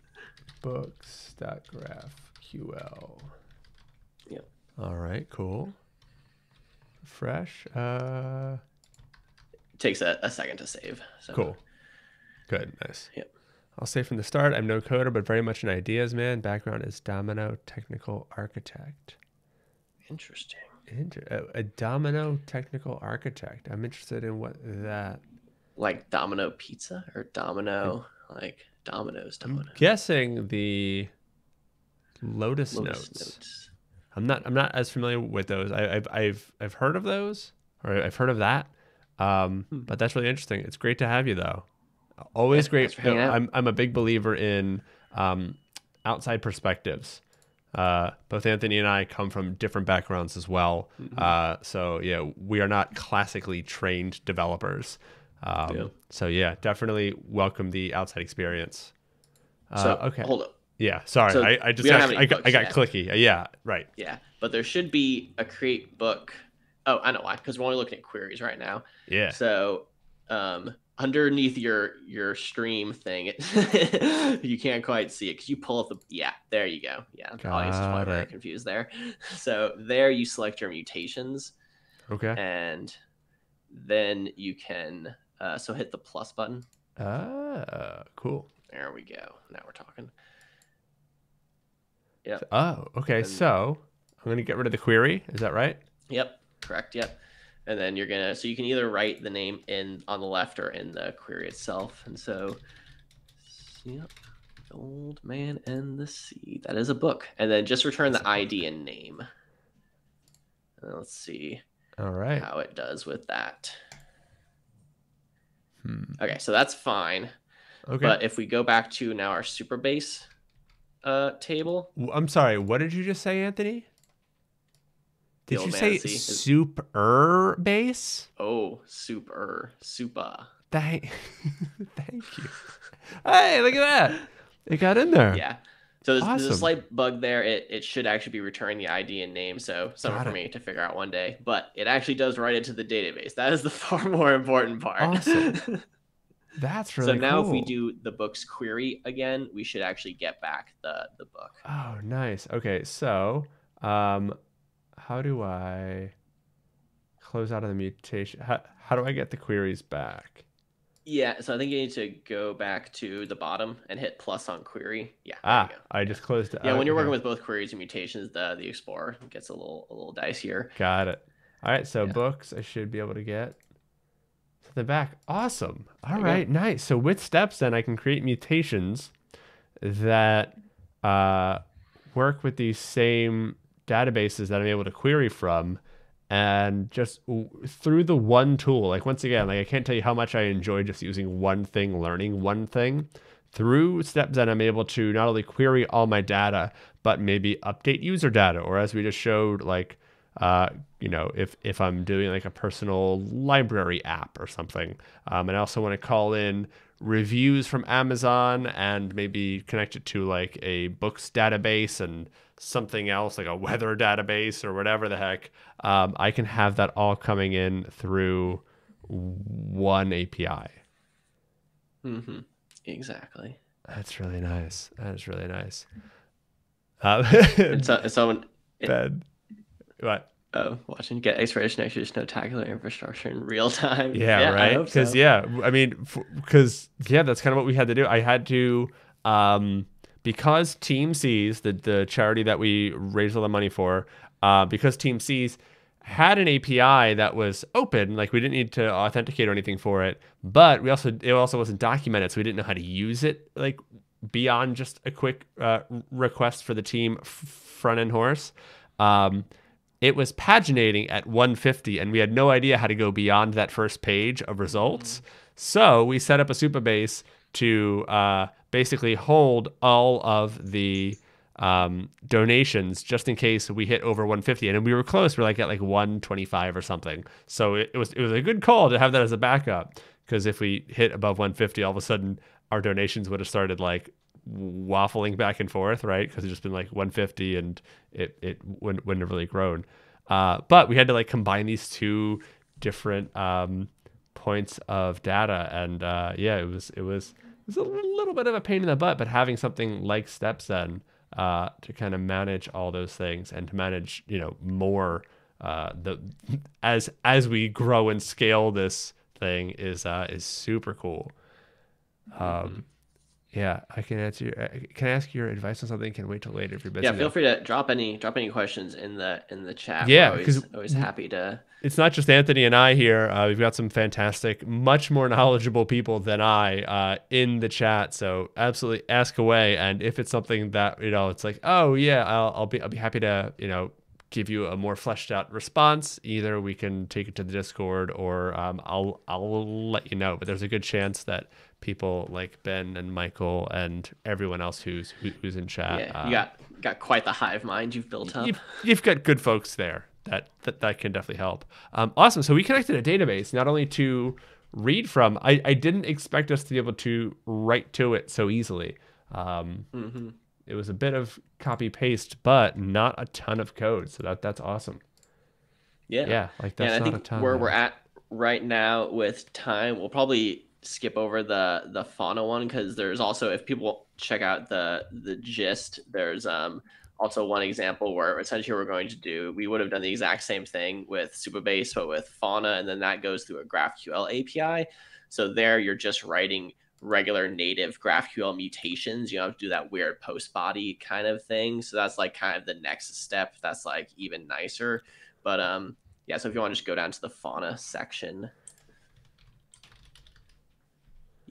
Books.graphql. Yep. All right. Cool. Fresh. Uh. takes a, a second to save. So Cool. Good. Nice. Yep. I'll say from the start, I'm no coder, but very much an ideas man. Background is Domino Technical Architect. Interesting. Inter- a, a Domino Technical Architect. I'm interested in what that. Like Domino Pizza or Domino like Domino's, I'm guessing the Lotus, Lotus Notes. Notes. I'm not. I'm not as familiar with those. I, I've I've I've heard of those, or I've heard of that. Um, Hmm. but that's really interesting. It's great to have you though. Always Yeah, great. hanging out. I'm I'm a big believer in um, outside perspectives. Uh, both Anthony and I come from different backgrounds as well. Mm-hmm. Uh, so yeah, we are not classically trained developers. Um, Yeah. So yeah, definitely welcome the outside experience. Uh, So okay. hold up. Yeah. Sorry, So I, I just got, I got, I got clicky. Uh, Yeah. Right. Yeah, but there should be a create book. Oh, I know why. Because we're only looking at queries right now. Yeah. So um, underneath your your stream thing, you can't quite see it because you pull up the yeah. There you go. Yeah, the audience is probably very confused there. So there you select your mutations, Okay. and then you can uh, so hit the plus button. Ah, cool. There we go. Now we're talking. Oh, okay. And- So I'm gonna get rid of the query. Is that right? Yep, correct. Yep. And then you're gonna so you can either write the name in on the left or in the query itself. And so, yep, the old man and the sea. That is a book. And then just return the ID and name. And let's see All right. how it does with that. Hmm. Okay, so that's fine. Okay. But if we go back to now our super base uh, table, I'm sorry. What did you just say, Anthony? Did you say is- super base? oh, super, super. Thank, thank you. Hey, look at that! It got in there. Yeah. So there's, there's a slight bug there. It, it should actually be returning the ID and name. So something for me to figure out one day. But it actually does write it to the database. That is the far more important part. Awesome. That's really so now if we do the book's query again, we should actually get back the the book. Oh, nice. Okay, so um, how do I close out of the mutation? How, how do I get the queries back? Yeah. So I think you need to go back to the bottom and hit plus on query. Yeah. Ah. I just closed it. Yeah, when you're working with both queries and mutations, the the Explorer gets a little a little dicier. Got it. All right, so Yeah. books I should be able to get to the back. Awesome. All go. right, nice. So with StepZen I can create mutations that uh, work with these same databases that I'm able to query from, and just through the one tool. Like once again, like I can't tell you how much I enjoy just using one thing, learning one thing. Through StepZen, I'm able to not only query all my data, but maybe update user data, or as we just showed, like uh, you know, if if I'm doing like a personal library app or something, um, and I also want to call in reviews from Amazon and maybe connect it to like a books database and something else like a weather database or whatever the heck, um, I can have that all coming in through one API. Mm-hmm. Exactly. That's really nice. That is really nice. And so, someone Ben, what? Oh, watching get exploration actually just know tackler infrastructure in real time. Yeah, I right. Because so. yeah, I mean, because yeah, that's kind of what we had to do. I had to, um, because TeamSeas, the the charity that we raised all the money for, uh, because TeamSeas had an API that was open, like we didn't need to authenticate or anything for it, but we also it also wasn't documented, so we didn't know how to use it like beyond just a quick uh, request for the team f- front end horse. Um, it was paginating at 150 and we had no idea how to go beyond that first page of results. So we set up a supabase to uh, basically hold all of the um, donations just in case we hit over 150 and we were close. We are like at like 125 or something. So it, it was it was a good call to have that as a backup because if we hit above 150 all of a sudden our donations would have started like waffling back and forth, right? Because it's just been like 150 and it it wouldn't, wouldn't have really grown. Uh, but we had to like combine these two different um, points of data, and uh, yeah, it was it was it was a little bit of a pain in the butt. But having something like StepZen uh, to kind of manage all those things and to manage you know more uh, the as as we grow and scale this thing is uh, is super cool. Um, Yeah, I can answer. Your, uh, can I ask your advice on something? Can wait till later if you're busy. Yeah, feel free to drop any drop any questions in the in the chat. Yeah, We're always, always happy to. It's not just Anthony and I here. Uh, we've got some fantastic, much more knowledgeable people than I uh, in the chat. So absolutely ask away. And if it's something that you know, it's like, oh yeah, I'll, I'll be I'll be happy to you know give you a more fleshed out response. Either we can take it to the Discord or um, I'll I'll let you know. But there's a good chance that people like Ben and Michael and everyone else who's who, who's in chat. Yeah, uh, you got got quite the hive mind you've built up. you've, you've got good folks there that that, that can definitely help. Um, awesome. So we connected a database not only to read from. I, I didn't expect us to be able to write to it so easily. Um, hmm it was a bit of copy paste, but not a ton of code. So that that's awesome. Yeah. Yeah, like that's and I think where we're at right now with time, we'll probably skip over the the fauna one because there's also if people check out the the gist, there's um also one example where essentially we're going to do we would have done the exact same thing with Supabase but with fauna, and then that goes through a GraphQL API. So there you're just writing regular native GraphQL mutations. You don't have to do that weird post body kind of thing. So that's like kind of the next step. That's like even nicer. But um, yeah. So if you want to just go down to the fauna section.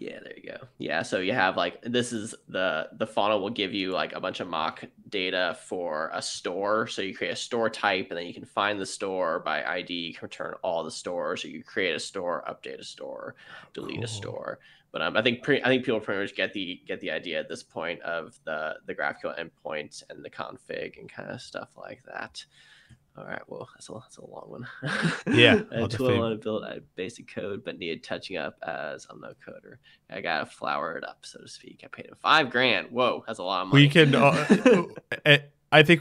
Yeah, there you go. Yeah, so you have like this is the the Fauna will give you like a bunch of mock data for a store. So you create a store type, and then you can find the store by ID. You can return all the stores. So you create a store, update a store, delete Cool. a store. But um, I think pre- I think people pretty much get the get the idea at this point of the the GraphQL endpoint and the config and kind of stuff like that. All right, well that's a that's a long one. Yeah, a tool I want to build a basic code, but needed touching up as I'm no coder. I gotta flower it up, so to speak. I paid him five grand. Whoa, that's a lot of money. we can. Uh, I- I think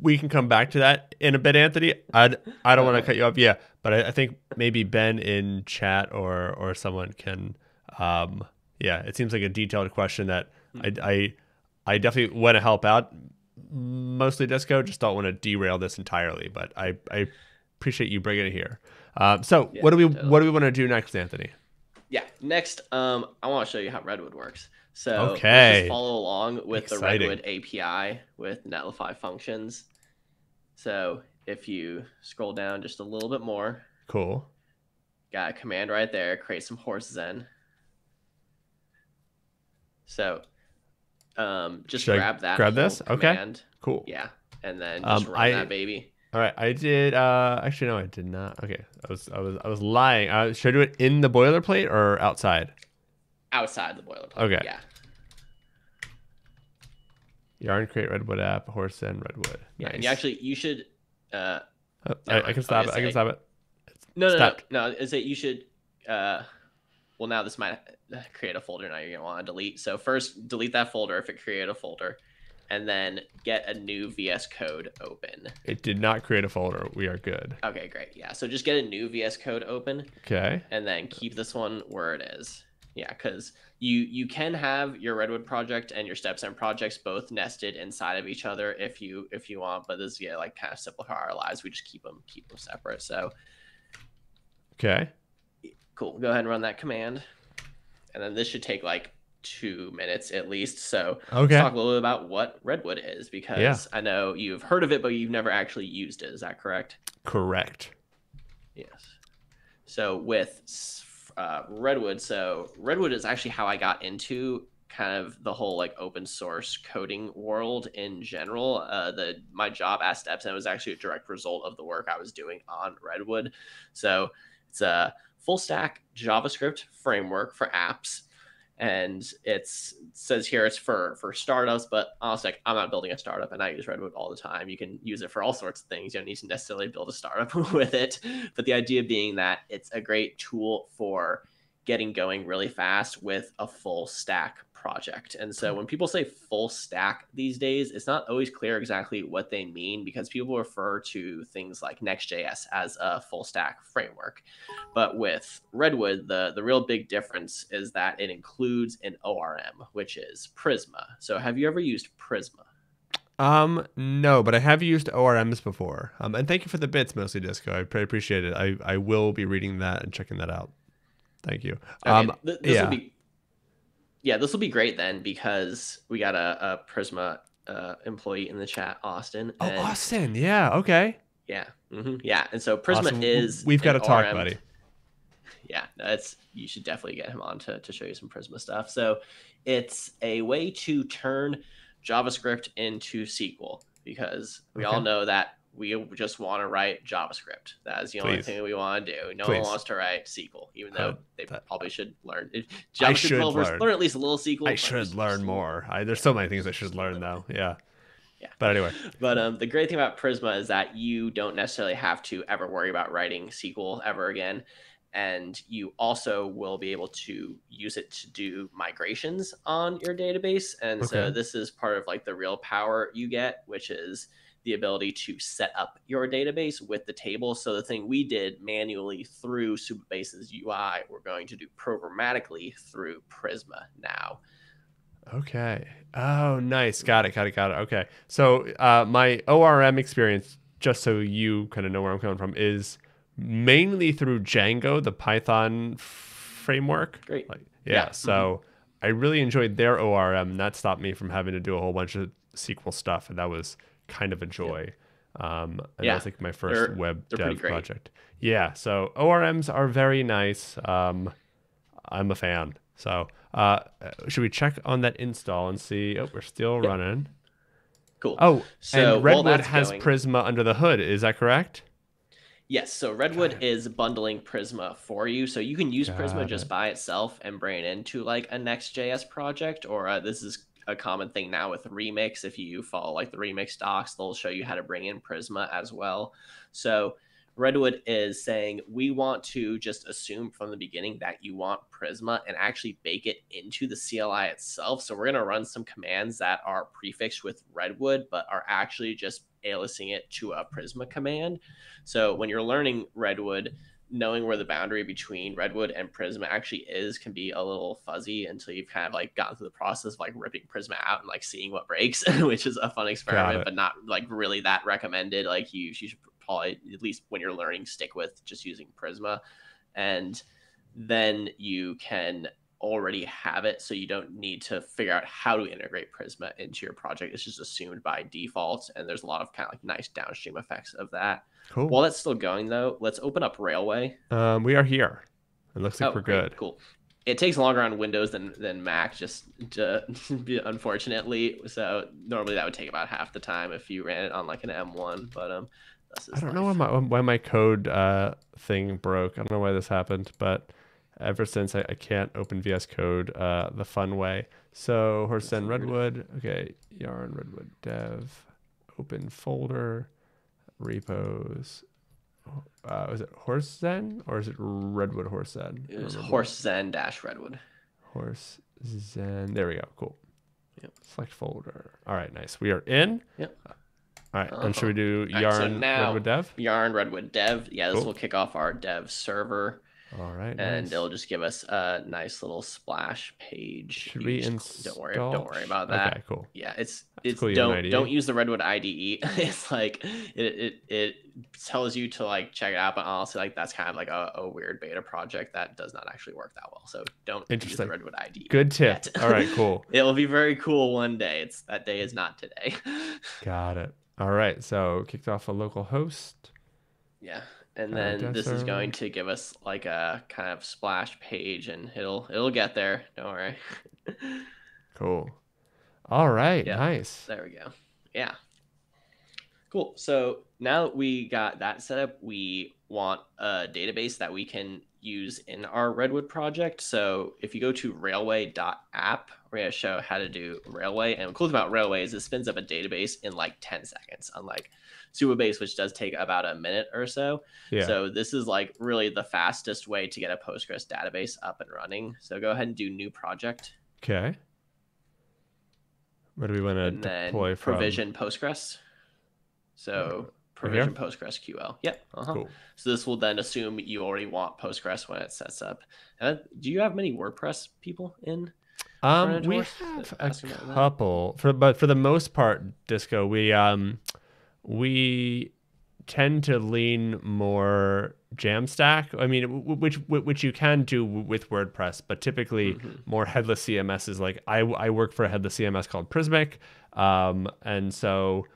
we can come back to that in a bit, Anthony. I I don't want to cut you off. Yeah, but I, I think maybe Ben in chat or or someone can. Um, yeah, it seems like a detailed question that I I, I definitely want to help out. Mostly Disco, just don't want to derail this entirely. But I I appreciate you bringing it here. Um, so Yeah, what do we totally. what do we want to do next, Anthony? Yeah. Next, um, I want to show you how Redwood works. So Okay. just follow along with Exciting. the Redwood API with Netlify functions. So if you scroll down just a little bit more, Cool. got a command right there, create some horses in. So um, just Should grab that. grab this? whole Okay. command. Cool. Yeah. And then Um, just run I- that baby. All right, I did. Uh, actually, no, I did not. Okay, I was, I was, I was lying. Uh, should I do it in the boilerplate or outside? Outside the boilerplate. Okay. Yeah. Yarn create redwood app, horse and redwood. Yeah. Nice. And you actually you should uh Oh, I, I can stop it. I can stop it. No, no, Stopped. no, no. Is that you should? Uh, well, now this might create a folder. Now you're gonna want to delete. So first, delete that folder if it created a folder, and then get a new VS Code open. It did not create a folder. We are good. Okay, great. Yeah. So just get a new VS Code open, Okay. and then keep this one where it is. Yeah, because you you can have your Redwood project and your StepZen projects both nested inside of each other if you if you want. But this yeah like kind of simplify our lives. We just keep them keep them separate. So Okay. Cool. Go ahead and run that command. And then this should take like two minutes at least. So Okay. let's talk a little bit about what Redwood is because Yeah. I know you've heard of it, but you've never actually used it. Is that correct? Correct. Yes. So with uh, Redwood, so Redwood is actually how I got into kind of the whole like open source coding world in general. Uh, the my job at StepZen it was actually a direct result of the work I was doing on Redwood. So it's a full stack JavaScript framework for apps. And it's it says here it's for for startups, but honestly, like, I'm not building a startup, and I use Redwood all the time. You can use it for all sorts of things. You don't need to necessarily build a startup with it, but the idea being that it's a great tool for getting going really fast with a full stack project. And so when people say full stack these days, it's not always clear exactly what they mean because people refer to things like Next.js as a full stack framework. But with Redwood, the, the real big difference is that it includes an ORM, which is Prisma. So have you ever used Prisma? Um, no, but I have used ORMs before. Um, and thank you for the bits, mostly Disco. I appreciate it. I, I will be reading that and checking that out. Thank you. Okay, Um, th- this yeah. will be yeah, this will be great then because we got a, a Prisma uh, employee in the chat, Austin. Oh, Austin. Yeah. Okay. Yeah, hmm yeah, and so Prisma is We've got to talk, ORM buddy. yeah that's you should definitely get him on to, to show you some prisma stuff so it's a way to turn javascript into sql because we all know that we just want to write javascript that is the only thing we want to do no Please. one wants to write sql even though Uh, they that- probably should learn javascript should learn. learn at least a little sql I should learn more. I, there's so many things I should learn though. Yeah. Yeah. But anyway. But um, the great thing about Prisma is that you don't necessarily have to ever worry about writing SQL ever again. And you also will be able to use it to do migrations on your database. And so this is part of like the real power you get, which is the ability to set up your database with the table. So the thing we did manually through Supabase's UI, we're going to do programmatically through Prisma now. Okay. Oh, nice. Got it. Got it. Got it. Okay. So uh, my ORM experience, just so you kind of know where I'm coming from, is mainly through Django, the Python framework. Great. Like, yeah. Yeah. So I really enjoyed their ORM, and that stopped me from having to do a whole bunch of SQL stuff, and that was kind of a joy. Um, and that Yeah. was like my 1st They're- web they're dev project. Yeah. So ORMs are very nice. Um, I'm a fan. So uh, should we check on that install and see? Oh, we're still Yeah. running. Cool. Oh, So, and Redwood has going- Prisma under the hood. Is that correct? Yes, so Redwood is bundling Prisma for you, so you can use Prisma just by itself and bring it into like a Next.js project, or uh, this is a common thing now with Remix. If you follow like the Remix docs, they'll show you how to bring in Prisma as well. So Redwood is saying we want to just assume from the beginning that you want Prisma and actually bake it into the CLI itself. So we're going to run some commands that are prefixed with Redwood, but are actually just aliasing it to a Prisma command. So when you're learning Redwood, knowing where the boundary between Redwood and Prisma actually is can be a little fuzzy until you've kind of like gotten through the process of like ripping Prisma out and like seeing what breaks, which is a fun experiment, but not like really that recommended. Like you, you should probably at least when you're learning stick with just using Prisma, and then you can already have it so you don't need to figure out how to integrate prisma into your project it's just assumed by default and there's a lot of kind of like nice downstream effects of that Cool. while that's still going though let's open up railway um, we are here. It looks like we're Oh, great, good. cool it takes longer on windows than than mac just to, unfortunately so normally that would take about half the time if you ran it on like an m1 but um this is I don't know why my why my code uh, thing broke. I don't know why this happened, but ever since I, I can't open VS Code uh, the fun way. So Horsen. Redwood. Okay, yarn Redwood dev. Open folder. Repos. Uh, is it Horsen or is it Redwood Horsen? I it was horse zen dash redwood Horse Zen. There we go. Cool. Yep. Select folder. All right, nice. We are in. Yep. All right, and should we do All right, so yarn now- Redwood dev? yarn redwood dev yeah this Cool. will kick off our dev server All right. and nice. it'll just give us a nice little splash page. Should we install? Don't worry, don't worry about that. Okay, cool. Yeah, it's That's it's cool you have an don't don't use the Redwood IDE. it's like it, it it tells you to like check it out, but honestly, like that's kind of like a, a weird beta project that does not actually work that well. So don't use the Redwood IDE. Good tip. All right, cool. It will be very cool one day. It's that day is not today. Got it. All right, so kicked off a local host. Yeah. And then this is going to give us like a kind of splash page and it'll it'll get there. Don't worry. Cool. All right, Yeah. nice. There we go. Yeah. Cool. So now that we got that set up, we want a database that we can use in our Redwood project. So if you go to railway.app, we're going to show how to do Railway. And the cool thing about Railway is it spins up a database in like 10 seconds, unlike Supabase, which does take about a minute or so. Yeah. So this is like really the fastest way to get a Postgres database up and running. So go ahead and do new project okay. What do we want to deploy from? provision Postgres. So Right provision Postgres QL. Yep. Uh-huh. Cool. So this will then assume you already want Postgres when it sets up. Uh, do you have many WordPress people in? Um, we have a Ask about that. couple, for but for the most part, Disco, we um, we tend to lean more Jamstack. I mean, which which you can do with WordPress, but typically mm-hmm. more headless CMSs. Like I I work for a headless CMS called Prismic, um, and so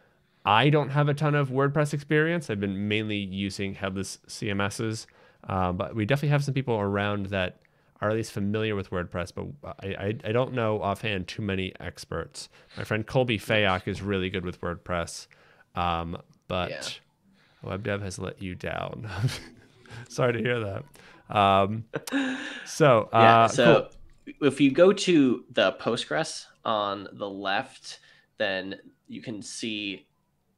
I don't have a ton of WordPress experience. I've been mainly using headless CMSs, um, but we definitely have some people around that are at least familiar with WordPress, but I, I, I don't know offhand too many experts. My friend Colby Fayock is really good with WordPress, um, but yeah. WebDev has let you down. Sorry to hear that. Um, so, uh, yeah, so cool. if you go to the Postgres on the left, then you can see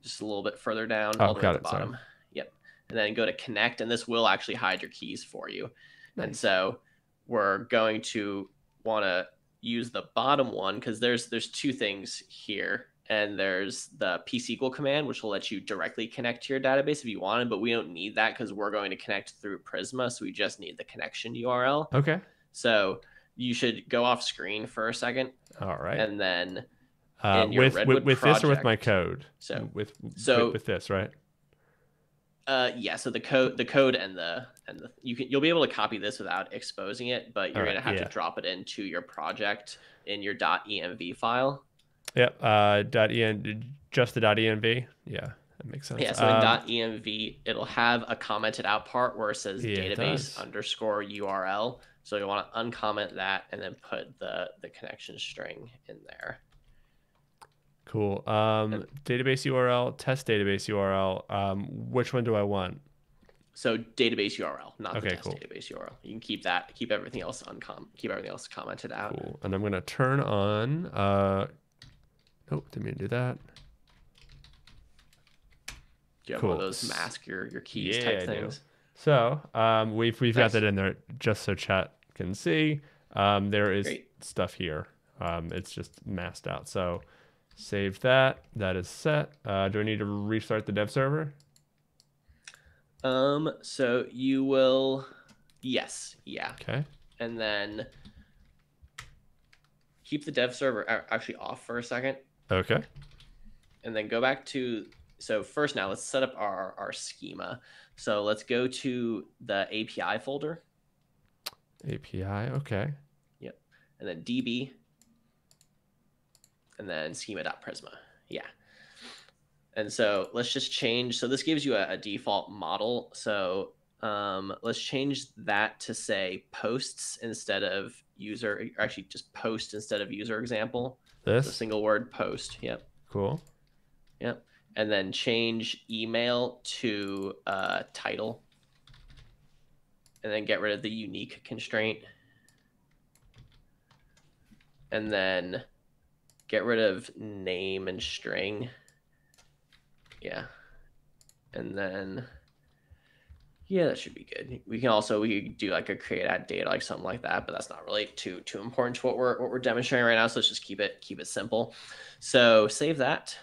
just a little bit further down, oh, all the way at the bottom. Sorry. Yep. And then go to connect, and this will actually hide your keys for you. Nice. And so we're going to want to use the bottom one because there's there's two things here and there's the psql command which will let you directly connect to your database if you wanted but we don't need that because we're going to connect through prisma so we just need the connection url okay so you should go off screen for a second all right and then uh, with with, with this or with my code so with so with, with this right uh, yeah. So the code, the code, and the and the you can you'll be able to copy this without exposing it, but you're gonna have yeah. to drop it into your project in your .env file. Yep. Uh, .en just the dot .env. Yeah, that makes sense. Yeah. So um, in .env, it'll have a commented out part where it says yeah, database it underscore URL. So you want to uncomment that and then put the the connection string in there. Cool. Um, database URL, test database URL. Um, which one do I want? So database URL, not okay, the test cool. database URL. You can keep that. Keep everything else uncom. Keep everything else commented out. Cool. And I'm gonna turn on. Uh, nope, didn't mean to do that. Do you have cool. one of those mask your your keys yeah, type things? So um, we've we've nice. got that in there just so chat can see. Um, there is Great. stuff here. Um, it's just masked out. So Save that. That is set. Uh, do I need to restart the dev server? Um, so you will, yes, yeah. Okay. And then keep the dev server actually off for a second. Okay. And then go back to, so first now let's set up our, our schema. So let's go to the API folder. API, okay. Yep. And then DB and then schema.prisma. Yeah. And so let's just change. So this gives you a, a default model. So um, let's change that to say posts instead of user, actually just post instead of user example. This? A single word post. Yep. Cool. Yep. And then change email to uh, title. And then get rid of the unique constraint. And then get rid of name and string. Yeah. And then yeah, that should be good. We can also we could do like a create add data like something like that, but that's not really too too important to what we're what we're demonstrating right now. So let's just keep it keep it simple. So save that,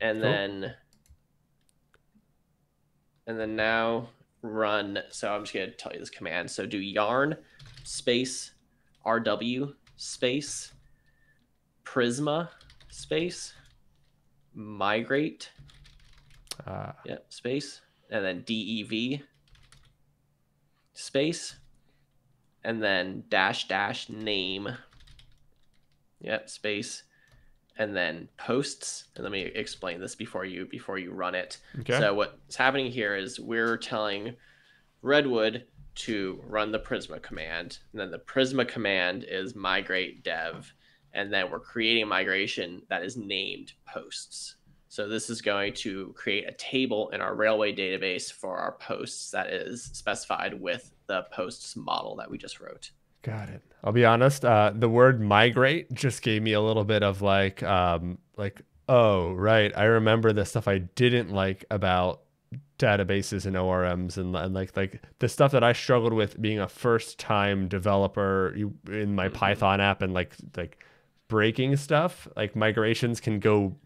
and cool. then and then now run. So I'm just gonna tell you this command. So do yarn space rw space Prisma space, migrate, uh, yeah, space, and then DEV space, and then dash dash name, yep, space, and then posts. And let me explain this before you before you run it. Okay. So what's happening here is we're telling Redwood to run the Prisma command, and then the Prisma command is migrate dev and then we're creating a migration that is named posts. So this is going to create a table in our Railway database for our posts that is specified with the posts model that we just wrote. Got it. I'll be honest. Uh, the word migrate just gave me a little bit of like, um, like, oh, right. I remember the stuff I didn't like about databases and ORMs and, and like like the stuff that I struggled with being a first time developer in my mm-hmm. Python app and like like breaking stuff, like migrations can go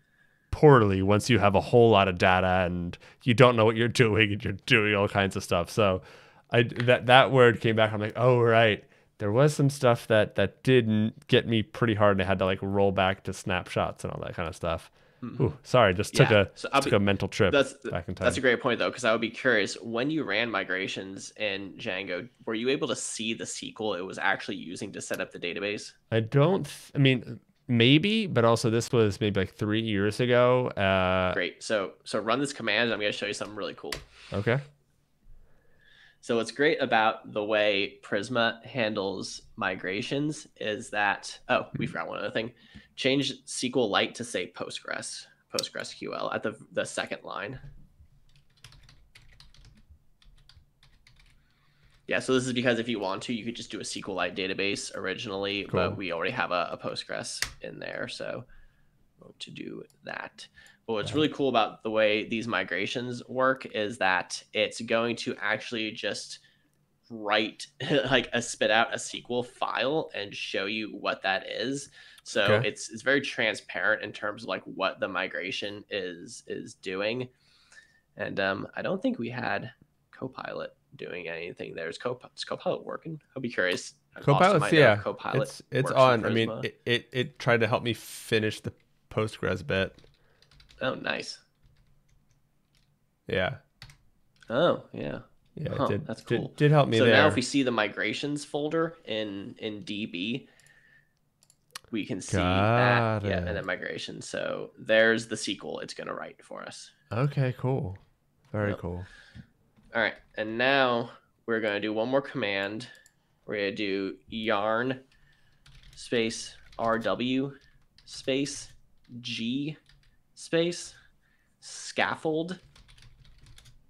poorly once you have a whole lot of data and you don't know what you're doing and you're doing all kinds of stuff. So I that that word came back. I'm like, oh right, there was some stuff that that didn't get me pretty hard, and I had to like roll back to snapshots and all that kind of stuff. Mhm. Ooh, sorry, just took Yeah, a so took be- a mental trip That's back in time. that's a great point though, because I would be curious when you ran migrations in Django, were you able to see the SQL it was actually using to set up the database? I don't. Th- I mean, maybe, but also this was maybe like three years ago. Uh, Great. So so run this command. And I'm going to show you something really cool. okay. So what's great about the way Prisma handles migrations is that oh we forgot one other thing, change SQLite to say Postgres PostgreSQL at the the second line. Yeah, so this is because if you want to, you could just do a SQLite database originally, Cool. but we already have a, a Postgres in there, so to do that. But what's really cool about the way these migrations work is that it's going to actually just write like a spit out a SQL file and show you what that is. So Okay. it's it's very transparent in terms of like what the migration is is doing. And um, I don't think we had Copilot doing anything there. Is, Cop- is Copilot working? I'll be curious. Austin Copilot's might know if yeah. Copilot. it's it's on. I mean, it, it it tried to help me finish the Postgres bit. oh, nice. Yeah. Oh, yeah. Yeah, Huh, it did, that's cool. Did, help me so there. now if we see the migrations folder in in DB, we can see Got that. Yeah, and then migration. So there's the SQL it's gonna write for us. Okay, cool. Very Yep. cool. All right, and now we're gonna do one more command. We're gonna do yarn space rw space g space scaffold.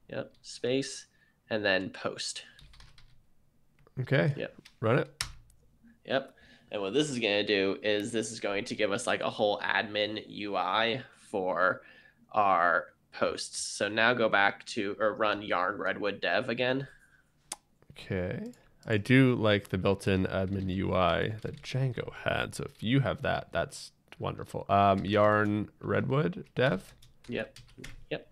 Yep, space and then post. Okay. Yep. Run it. Yep. And what this is going to do is this is going to give us like a whole admin UI for our posts. So now go back to or run yarn redwood dev again. Okay. I do like the built-in admin UI that Django had. So if you have that, that's wonderful. Um, Yarn Redwood Dev. Yep. Yep.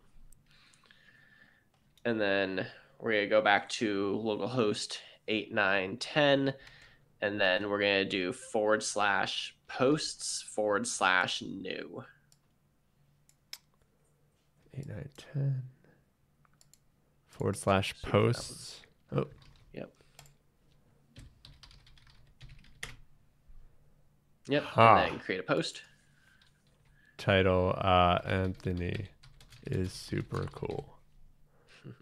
And then we're going to go back to localhost 8910 and then we're going to do forward slash posts forward slash new. Eight nine ten. Forward slash posts. Oh, Yep. Yep. Huh. And then create a post. title. Uh, Anthony is super cool.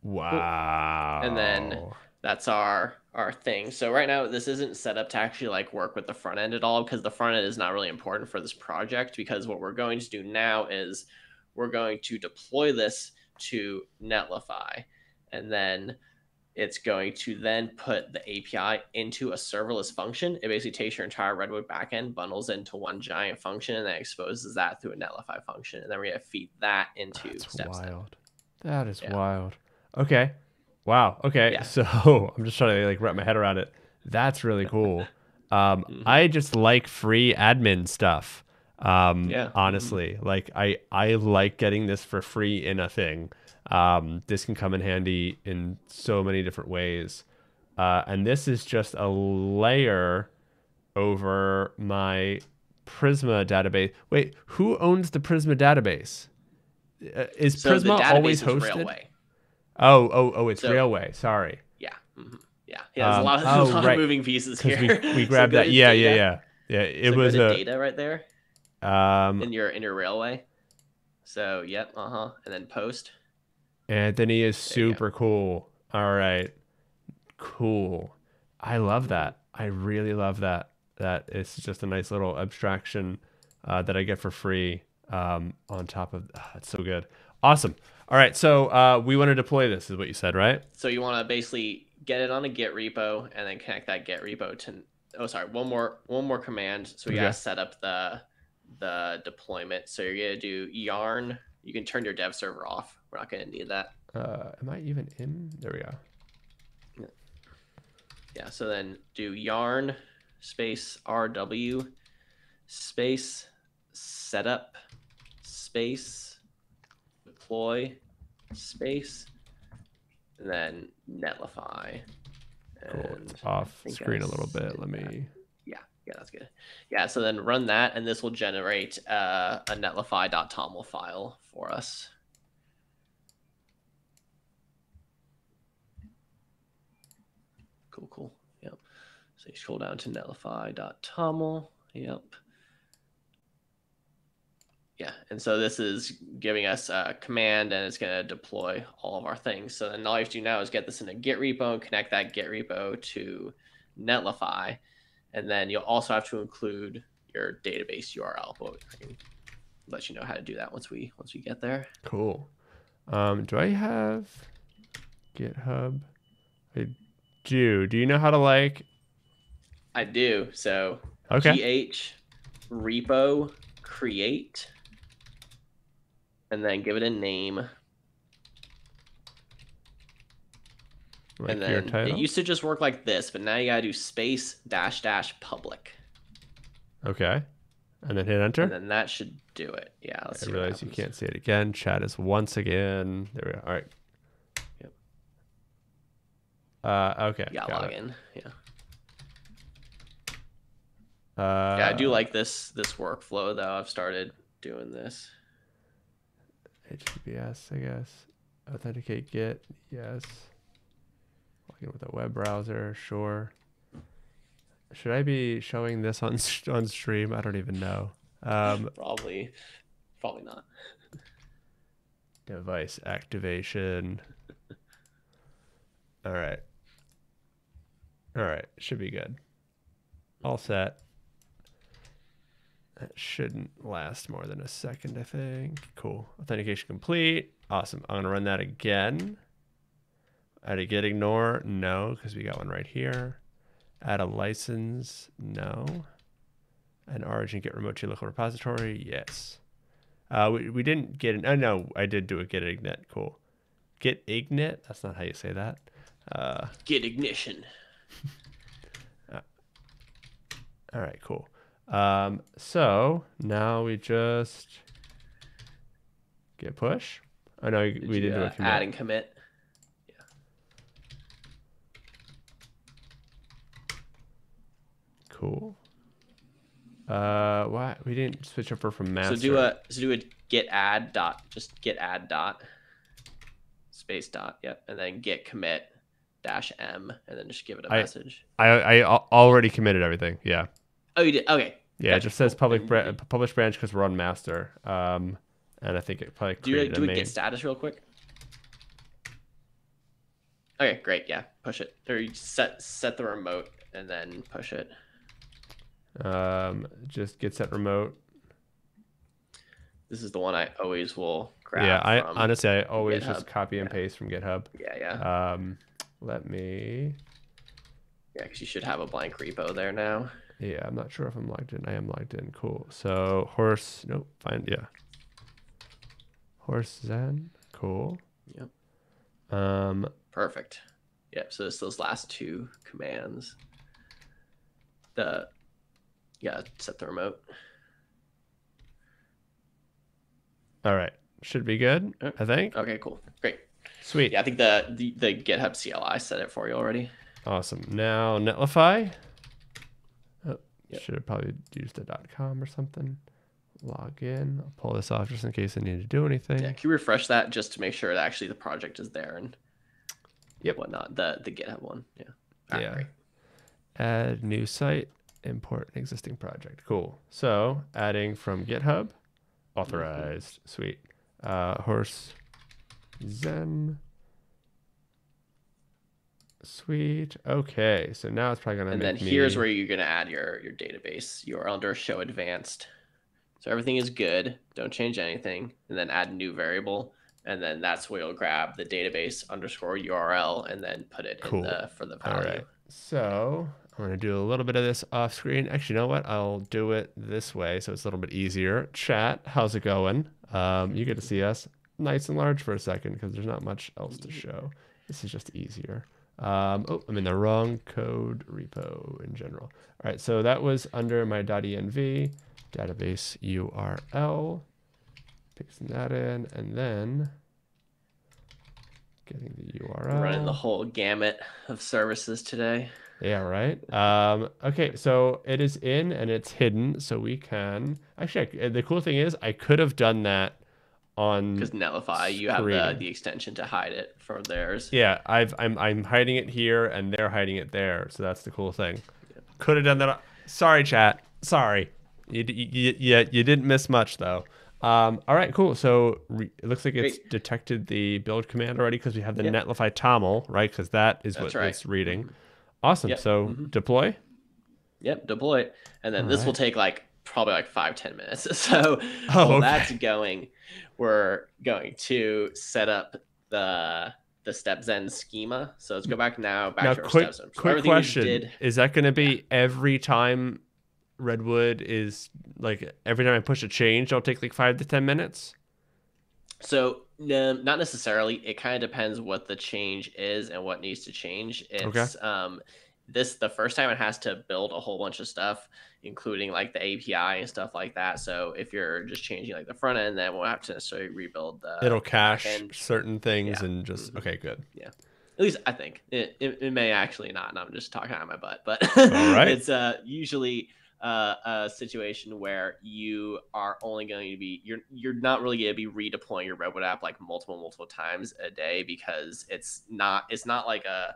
Wow. And then- That's our our thing. So right now this isn't set up to actually like work with the front end at all because the front end is not really important for this project because what we're going to do now is we're going to deploy this to Netlify and then it's going to then put the API into a serverless function. It basically takes your entire Redwood backend, bundles into one giant function, and then exposes that through a Netlify function. And then we're gonna feed that into That's wild. That is Yeah. wild. Okay. Wow. Okay. Yeah. So I'm just trying to like wrap my head around it. That's really cool. Um, Mhm. I just like free admin stuff. Um, Yeah. honestly, like I, I like getting this for free in a thing. Um, this can come in handy in so many different ways. Uh, and this is just a layer over my Prisma database. Wait, who owns the Prisma database? Uh, is So Prisma always is hosted? Railway. Oh, oh, oh! It's So- Railway. Sorry, Yeah. mhm, Yeah. Yeah. There's Um, a lot of, oh, a lot right. of moving pieces here. we we grabbed go that. Yeah, yeah, data. yeah, yeah. It So was a data right there um. in your in your railway. So yep, uh huh, and then post. Anthony is There super cool. All right, cool. I love that. I really love that. That it's just a nice little abstraction uh, that I get for free um, on top of. ah, it's so good. Awesome. All right, so uh, we want to deploy this, is what you said, right? So you want to basically get it on a Git repo and then connect that Git repo to. Oh, sorry, one more one more command. So we Okay. gotta set up the the deployment. So you're gonna do yarn. You can turn your dev server off. We're not gonna need that. Uh, am I even in? There we go. Yeah, so then do yarn space rw space setup space deploy space and then netlify. Cool. And It's off screen a little bit. Let me. yeah, Yeah, that's good. Yeah, so then run that, and this will generate uh, a netlify.toml file for us. Cool, cool. Yep. So you scroll down to netlify.toml. Yep. Yeah, and so this is giving us a command and it's going to deploy all of our things. So then all you have to do now is get this in a Git repo and connect that Git repo to Netlify. And then you'll also have to include your database URL. But I can let you know how to do that once we once we get there. Cool. Um, do I have GitHub? I do. Do you know how to like? I do. So Okay. gh repo create and then give it a name. Like and then it used to just work like this, but now you gotta do space dash dash public. okay. And then hit enter. And then that should do it. Yeah, let's I see. realize you can't see it again. Chat is once again. There we go. All right. Yep. Uh, okay. You gotta got log it. in. Yeah. Uh, Yeah, I do like this this workflow though. I've started doing this. HTTPS, I guess. Authenticate Git, yes. Login with a web browser, sure. Should I be showing this on on stream? I don't even know. Um, Probably probably not. device activation. All right. All right, should be good. All set. That shouldn't last more than a second, I think. Cool. Authentication complete. Awesome. I'm gonna run that again. Add a git ignore, no, because we got one right here. Add a license, no. An origin git remote to local repository, yes. Uh, we, we didn't get an, oh no, I did do a git ignit, cool. Git ignit, that's not how you say that. Uh, Get ignition. all right, cool. Um, so now we just get push. I know Did we you, did do a uh, commit. add and commit. Yeah. Cool. Uh, why we didn't switch over from master? So do a so do a get add dot just get add dot space dot yep and then git commit dash m and then just give it a I- message. I I already committed everything. Yeah. Oh, you did okay. Yeah, it just says public bra- you- publish branch because we're on master. Um, and I think it probably Do you do main. git status real quick? Okay, great. Yeah, push it. Or you set set the remote and then push it. Um, just get set remote. This is the one I always will grab. yeah, I honestly I always just copy and Yeah. paste from GitHub. Yeah, yeah, Um, let me. yeah. Because you should have a blank repo there now. Yeah, I'm not sure if I'm logged in. I am logged in. Cool. So horse. Nope. Fine. Yeah. Horse Zen. Cool. Yep. Um, Perfect. Yep. So it's those last two commands. The yeah, set the remote. all right. Should be good. I think. Okay, cool, great. Sweet. Yeah, I think the the, the GitHub CLI set it for you already. Awesome. Now Netlify. Yep. Should have probably used a .com or something. Log in. I'll pull this off just in case I need to do anything. Yeah, can you refresh that just to make sure that actually the project is there and Yep. whatnot? The the GitHub one. Yeah. All right, Yeah. great. Add new site. Import an existing project. Cool. So adding from GitHub. Authorized. Sweet. Uh, horse. Zen. Sweet. Okay. So now it's probably gonna And then make me. here's where you're gonna add your your database. You're under show advanced. So everything is good. Don't change anything, and then add new variable, and then that's where you'll grab the database underscore URL and then put it Cool. in the for the All value. right. So I'm going to do a little bit of this off screen. Actually, you know what? I'll do it this way so it's a little bit easier. Chat, how's it going? Um, you get to see us nice and large for a second because there's not much else to show. This is just easier. Um, oh, I'm in the wrong code repo in general. All right, so that was under my .env database URL. Pasting that in, and then getting the URL. Running the whole gamut of services today. Yeah, right. Um, okay, so it is in and it's hidden, so we can actually. I- The cool thing is, I could have done that on. Because Netlify, you have the, the extension to hide it from theirs. Yeah, I've I'm I'm hiding it here and they're hiding it there, so that's the cool thing. Could have done that. Sorry, chat. Sorry. You you you, you didn't miss much though. Um, all right, cool. So re- it looks like it's Great. detected the build command already because we have the Yeah. Netlify TOML, right? Because that is That's what right. it's reading. Awesome. Yep. So Mhm. deploy. Yep, deploy. And then this will take like probably like five, ten minutes. So Oh, while okay. that's going, we're going to set up the the StepZen schema. So let's go back now, back now, to our quick. So quick question: did- Is that going to be every time Redwood is like every time I push a change, it'll take like five to ten minutes? So no, not necessarily. It kind of depends what the change is and what needs to change. It's um this the first time it has to build a whole bunch of stuff, including like the API and stuff like that. So if you're just changing like the front end, then we'll have to necessarily rebuild the It'll cache certain things Yeah. and just Mhm. okay, good. Yeah. At least I think it, it, it may actually not, and I'm just talking out of my butt, but right. it's uh, usually uh, a situation where you are only going to be you're you're not really going to be redeploying your Redwood app like multiple multiple times a day because it's not it's not like a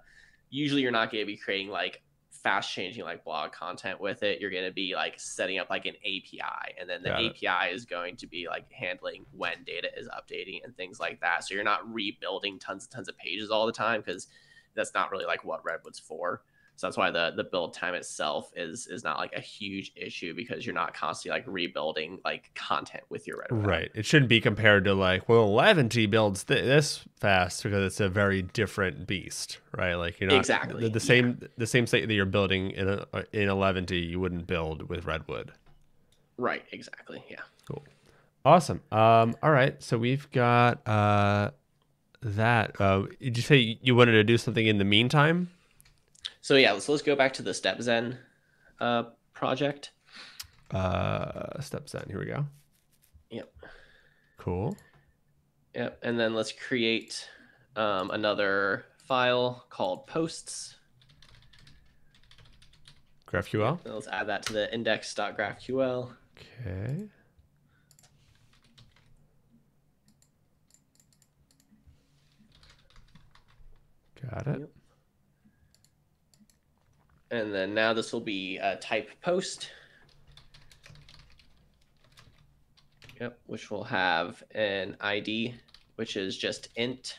usually you're not going to be creating like fast changing like blog content with it. You're going to be like setting up like an api and then the Got api is going to be like handling when data is updating and things like that. So you're not rebuilding tons and tons of pages all the time because that's not really like what redwood's for so that's why the the build time itself is is not like a huge issue because you're not constantly like rebuilding like content with your redwood. Right. It shouldn't be compared to like, well, Eleventy builds th- this fast because it's a very different beast, right? Like you're not Exactly, the, the yeah. same the same site that you're building in a, in Eleventy you wouldn't build with Redwood. right exactly yeah Cool. Awesome. Um. All right. So we've got uh that. Uh, did you say you wanted to do something in the meantime? So yeah so let's go back to the StepZen uh project Uh, StepZen. Here we go. Yep. Cool. Yep. And then let's create um, another file called posts. GraphQL. Let's add that to the index.graphql. Okay. Got it. Yep. And then now this will be a type post. Yep, which will have an ID, which is just int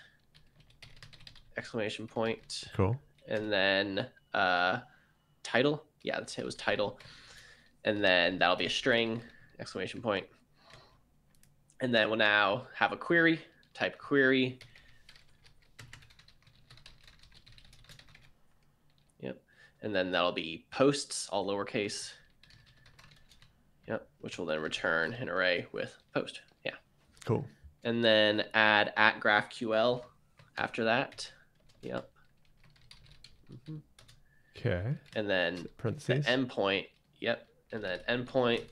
exclamation point, Cool. and then uh, title. Yeah, that's it was title, and then that'll be a string exclamation point. point, and then we'll now have a query. Type query. Yep, and then that'll be posts all lowercase. Yep, which will then return an array with post. Yeah Cool. and then add at GraphQL after that. Yep. Mhm. Okay. And then the endpoint. Yep. And then endpoint.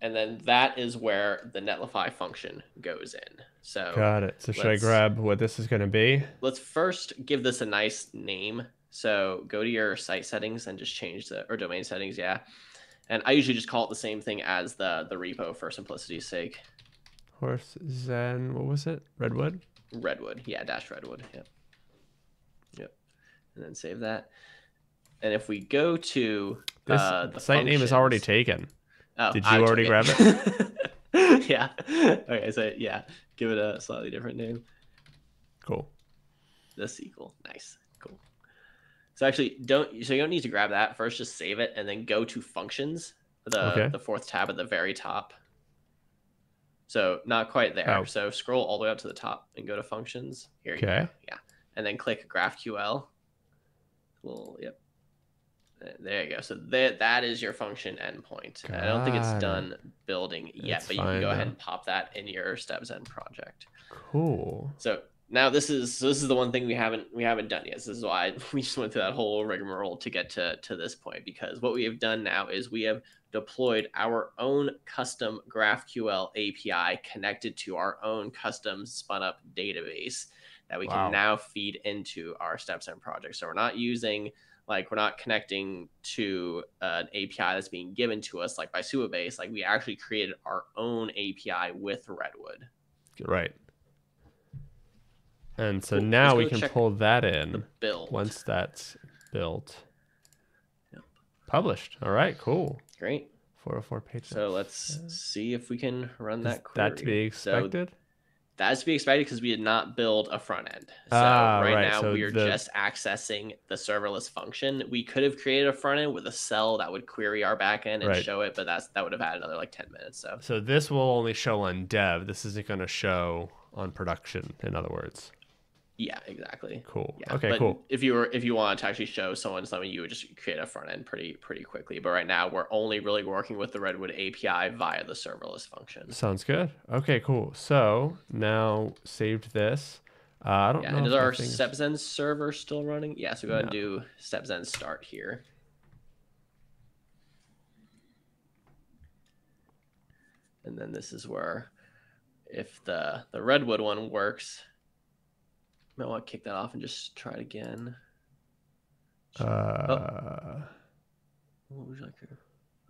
And then that is where the netlify function goes in. So Got it. So should I grab what this is going to be? let's first give this a nice name. So go to your site settings and just change the or domain settings, yeah. And I usually just call it the same thing as the the repo for simplicity's sake. Horse Zen. What was it? Redwood. Redwood. Yeah, dash Redwood. Yep. Yep. And then save that. And if we go to This uh, the site name is already taken. Oh, Did you took already grab it? yeah. Okay, so yeah, give it a slightly different name. Cool. The sequel. Nice. Cool. So actually don't so you don't need to grab that. First just save it and then go to functions, the Okay. the fourth tab at the very top. So not quite there. Oh. So scroll all the way up to the top and go to functions. Here you go. Okay. and then click GraphQL. Well, yep. There you go. So that that is your function endpoint. I don't think it's done building yet, It's but you can go ahead and pop that in your StepZen project. Cool. So now this is so this is the one thing we haven't we haven't done yet. This is why we just went through that whole rigmarole to get to to this point because what we have done now is we have deployed our own custom GraphQL API connected to our own custom spun up database that we Wow. can now feed into our StepZen project. So we're not using Like we're not connecting to an API that's being given to us like by Supabase. Like we actually created our own API with Redwood. Right. And so Cool. now we can pull that in build. once that's built. Yep. Published. All right, cool. Great. 404 pages. So let's see if we can run Is that query. that to be So expected? That's to be expected because we did not build a front end. So Ah, right, right, now so we are the- just accessing the serverless function. We could have created a front end with a cell that would query our backend and Right. show it, but that's that would have had another like 10 minutes. So so this will only show on dev. This isn't going to show on production, in other words. Yeah, exactly. Cool. Yeah. okay, but cool. If you were if you wanted to actually show someone something, you would just create a front end pretty pretty quickly. But right now we're only really working with the Redwood API via the serverless function. Sounds good. Okay, cool. So now saved this. Uh, I don't Yeah, know. and is our thing's- StepZen server still running? Yeah, so go ahead and No. do StepZen start here. And then this is where, if the the redwood one works, might want to kick that off and just try it again. Uh, What would you like to?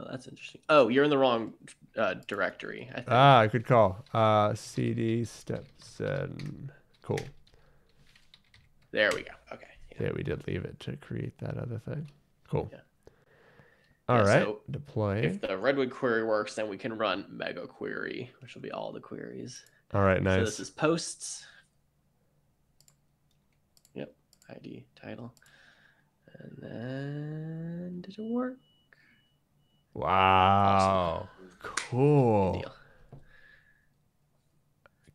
Oh, that's interesting. Oh, you're in the wrong uh, directory. I think. Ah, good call. Uh, CD step zen. Cool. there we go. Okay. Yeah. We did leave it to create that other thing. Cool. Yeah. All Yeah, right. so Deploy. If the redwood query works, then we can run mega query, which will be all the queries. All right. Nice. So this is posts. Yep, ID title. And then did it work? Wow. Cool. Deal.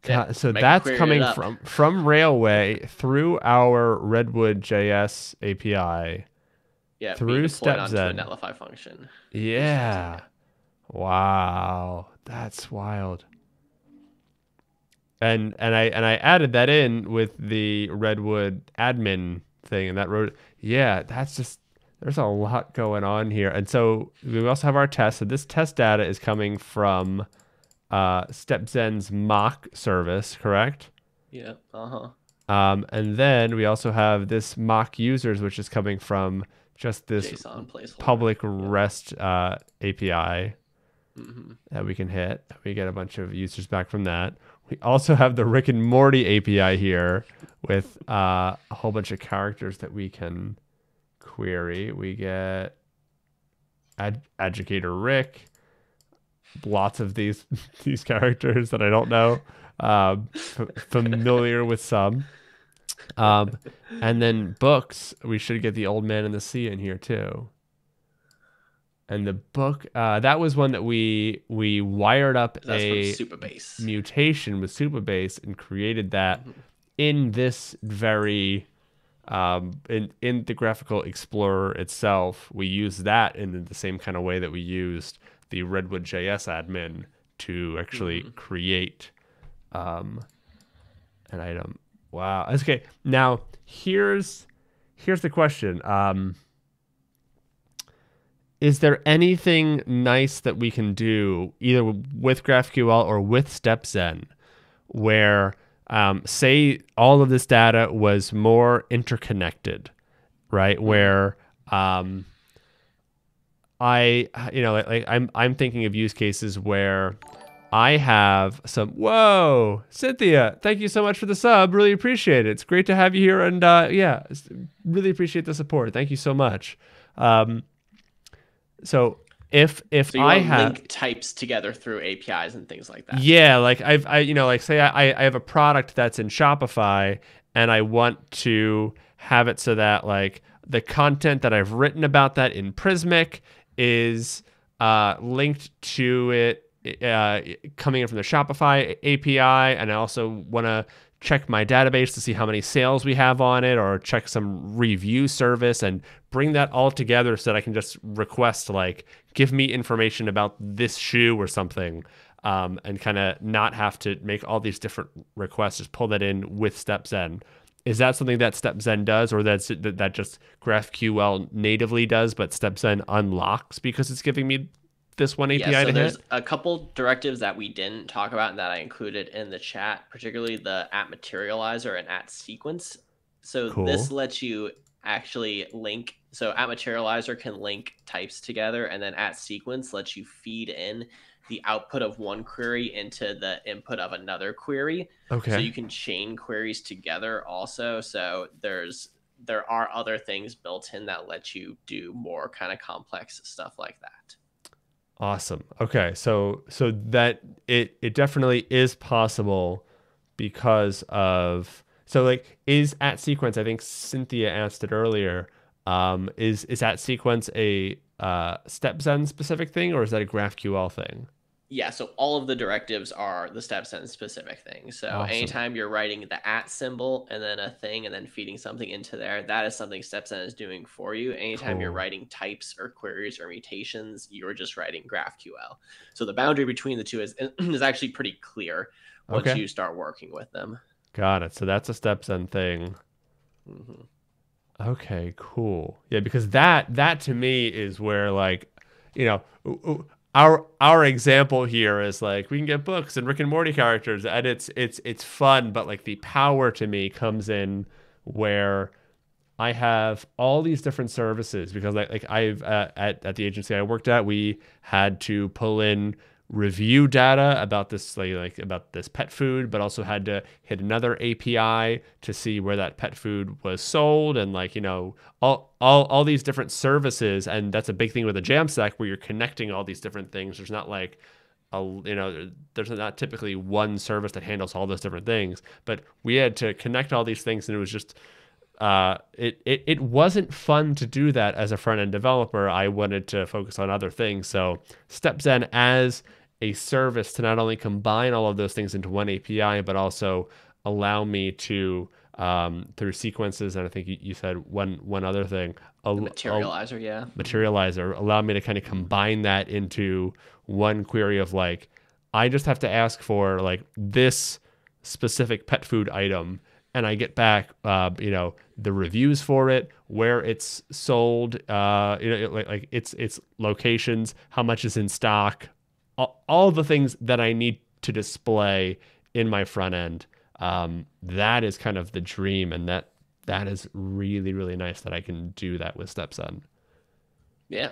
God, so make- that's coming from from Railway through our Redwood JS API. Yeah, Through being deployed onto a StepZen. Netlify function. Yeah. Wow. That's wild. And and I and I added that in with the Redwood admin thing and that wrote yeah, that's just there's a lot going on here. And so we also have our test. So this test data is coming from uh StepZen's mock service, correct? Yeah. Uh huh. Um, and then we also have this mock users, which is coming from just this public REST uh, API hmm that we can hit. We get a bunch of users back from that. We also have the Rick and Morty API here with uh, a whole bunch of characters that we can query. We get ad- Educator Rick, lots of these these characters that I don't know, f- familiar with some. Um, and then books, we should get the Old Man and the Sea in here too. And the book, uh, that was one that we we wired up That's a from Supabase. mutation with Supabase and created that Mhm. in this very um, in in the GraphiQL explorer itself. We use that in the same kind of way that we used the Redwood JS admin to actually Mhm. create um, an item. Wow. Okay. Now here's here's the question. Um, is there anything nice that we can do either with GraphQL or with StepZen where, um, say, all of this data was more interconnected, right? Where um, I, you know, like, like I'm, I'm thinking of use cases where I have some. Whoa, Cynthia! Thank you so much for the sub. Really appreciate it. It's great to have you here, and uh, yeah, really appreciate the support. Thank you so much. Um, so if if So I have link types together through APIs and things like that. yeah, like I've I you know like say I I have a product that's in Shopify and I want to have it so that like the content that I've written about that in Prismic is uh, linked to it uh, coming in from the Shopify API, and I also want to check my database to see how many sales we have on it, or check some review service, and bring that all together so that I can just request like give me information about this shoe or something. Um, and kind of not have to make all these different requests, just pull that in with StepZen. Is that something that StepZen does, or that's that that just GraphQL natively does, but StepZen unlocks because it's giving me this one API Yeah, so to there's hit? a couple directives that we didn't talk about and that I included in the chat, particularly the at materializer and at sequence. So this lets you actually link So at materializer can link types together, and then at sequence lets you feed in the output of one query into the input of another query. Okay. So you can chain queries together also. So there's there are other things built in that let you do more kind of complex stuff like that. Awesome. Okay, so so that it it definitely is possible because of so like is at sequence. I think Cynthia asked it earlier. Um, is is at sequence a uh, StepZen specific thing or is that a GraphQL thing? Yeah, so all of the directives are the StepZen specific things. So Awesome. anytime you're writing the at symbol and then a thing and then feeding something into there, that is something StepZen is doing for you. Anytime you're writing types or queries or mutations, you're just writing GraphQL. So the boundary between the two is is actually pretty clear once Okay. you start working with them. Got it. So that's a StepZen thing. hmm Okay, cool. Yeah, because that that to me is where like, you know, our our example here is like we can get books and Rick and Morty characters and it's it's it's fun, but like the power to me comes in where I have all these different services because like like I've uh, at at the agency I worked at we had to pull in review data about this like, like about this pet food but also had to hit another API to see where that pet food was sold and like you know all all all these different services. And that's a big thing with a Jamstack where you're connecting all these different things. There's not like a you know there's not typically one service that handles all those different things. But we had to connect all these things and it was just uh, it, it it wasn't fun to do that as a front end developer. I wanted to focus on other things. So StepZen as a service to not only combine all of those things into one API, but also allow me to um, through sequences. And I think you, you said one one other thing. al- Materializer, yeah. materializer allow me to kind of combine that into one query of like i just have to ask for like this specific pet food item and i get back uh, you know the reviews for it where it's sold uh, you know like, like its its locations how much is in stock all, all the things that i need to display in my front end um, that is kind of the dream and that that is really really nice that i can do that with StepZen Yeah.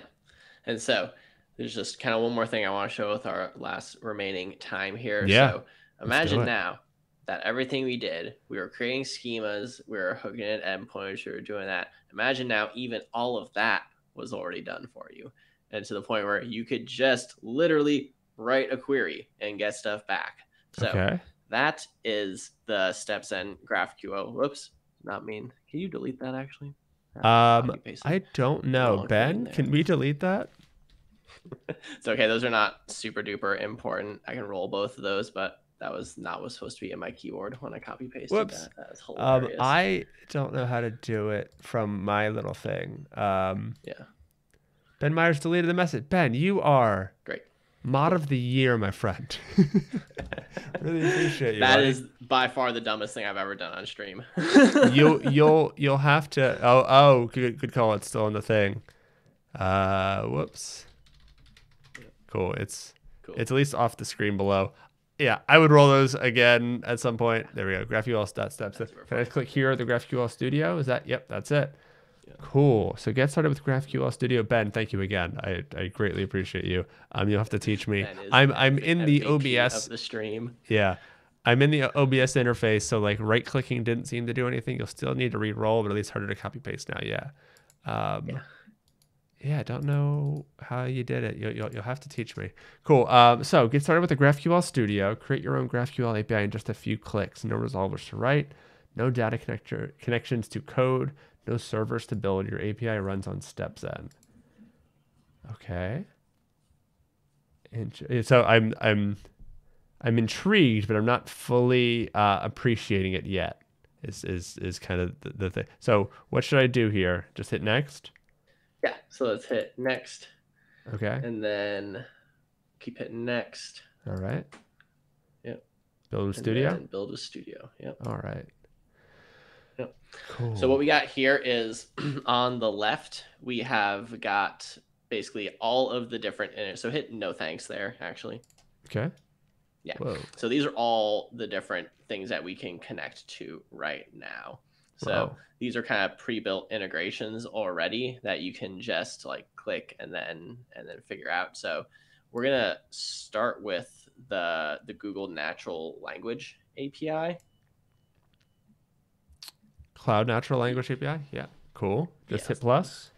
And so there's just kind of one more thing I want to show with our last remaining time here. Yeah. So imagine it. now that everything we did, we were creating schemas, we were hooking in endpoints, we were doing that. Imagine now even all of that was already done for you. And to the point where you could just literally write a query and get stuff back. So okay that is the StepZen GraphQL. Whoops, not mean. Can you delete that actually? Um, I don't Don't know. in Ben, can we delete that? It's okay. Those are not super duper important. I can roll both of those, but that was not what's supposed to be in my keyboard when I copy pasted Whoops. that. That is Um, hilarious. I don't know how to do it from my little thing. Um, yeah, Ben Myers deleted the message. Ben, you are great. mod of the year, my friend. really appreciate you. That buddy. is by far the dumbest thing I've ever done on stream. you'll you'll you'll have to. Oh oh, good good call. It's still in the thing. Uh, whoops. Cool. It's Cool. it's at least off the screen below. Yeah, I would roll those again at some point. There we go. GraphQL stat steps. Can I click here? The GraphQL Studio. Is that? Yep, that's it. Yeah. Cool. So get started with GraphQL Studio. Ben, thank you again. I, I greatly appreciate you. Um, you'll have to teach me. I'm I'm in the OBS. the stream. Yeah. I'm in the OBS interface, so like right clicking didn't seem to do anything. You'll still need to re-roll, but at least harder to copy paste now. Yeah. Um, Yeah. Yeah. I don't know how you did it. You'll, you'll, you'll have to teach me. Cool. Um, so get started with the GraphQL Studio. Create your own GraphQL API in just a few clicks. No resolvers to write, no data connector connections to code, no servers to build. Your API runs on StepZen. Okay. Int- So I'm I'm I'm intrigued, but I'm not fully uh, appreciating it yet. Is is is kind of the, the thing. So what should I do here? Just hit next. Yeah. So let's hit next, Okay. and then keep hitting next. All right. Yep. Build a and studio. build a studio. Yep. All right. Yep. Cool. So what we got here is on the left, we have got basically all of the different. So hit no thanks there, actually. Okay. Yeah. Whoa. So these are all the different things that we can connect to right now. So Wow. these are kind of pre-built integrations already that you can just like click and then and then figure out. So we're gonna start with the the Google Natural Language API. Cloud Natural Language API. Yeah. Cool. Just Yeah. hit plus.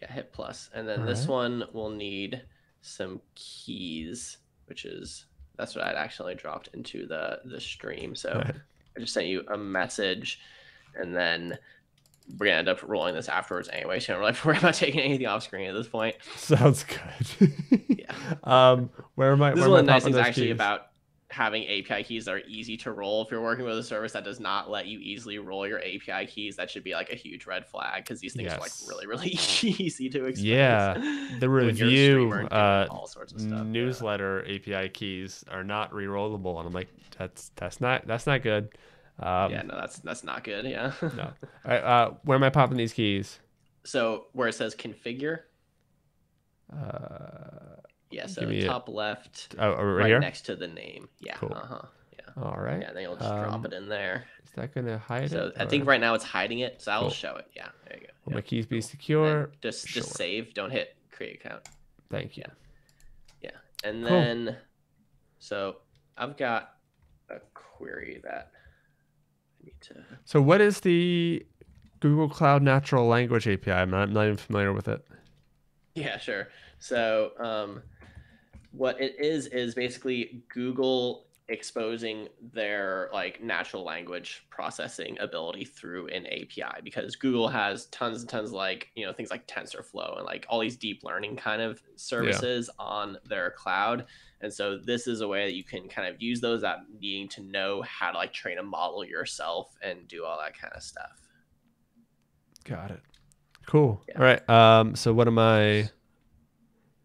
Yeah, hit plus, and then All this right. one will need some keys, which is that's what I'd actually dropped into the the stream. So I just sent you a message, and then we're gonna end up rolling this afterwards anyway. So don't really worry about taking anything off screen at this point. Sounds good. Yeah. Um, where am I? This where is one of the nice things actually keys? about having API keys that are easy to roll. If you're working with a service that does not let you easily roll your API keys, that should be like a huge red flag because these things are like really, really easy to expose. Yeah, the when you're a review, streamer and doing uh, all sorts of stuff. yeah. newsletter API keys are not re-rollable, and I'm like, that's that's not that's not good. Um, yeah, no, that's that's not good. Yeah. no. All right, uh, where am I popping these keys? so where it says configure, Uh, yeah. So top left, oh, right, right, here. next to the name. Yeah. Cool. Uh huh. Yeah. All right. Yeah. Then you'll just Um, drop it in there. Is that gonna hide So it? I think right now it's hiding it. So I'll Cool. show it. Yeah. There you go. Will Yeah. my keys be secure? Just Sure. just save. Don't hit create account. Thank you. Yeah. yeah. And Cool. then, so I've got a query that to. So, what is the Google Cloud Natural Language API? I'm not, I'm not even familiar with it. Yeah, sure. So, um, what it is is basically Google exposing their like natural language processing ability through an API because Google has tons and tons like you know things like TensorFlow and like all these deep learning kind of services on their cloud. And so this is a way that you can kind of use those without needing to know how to like train a model yourself and do all that kind of stuff. Got it. Cool. Yeah. All right. Um. So, what am I?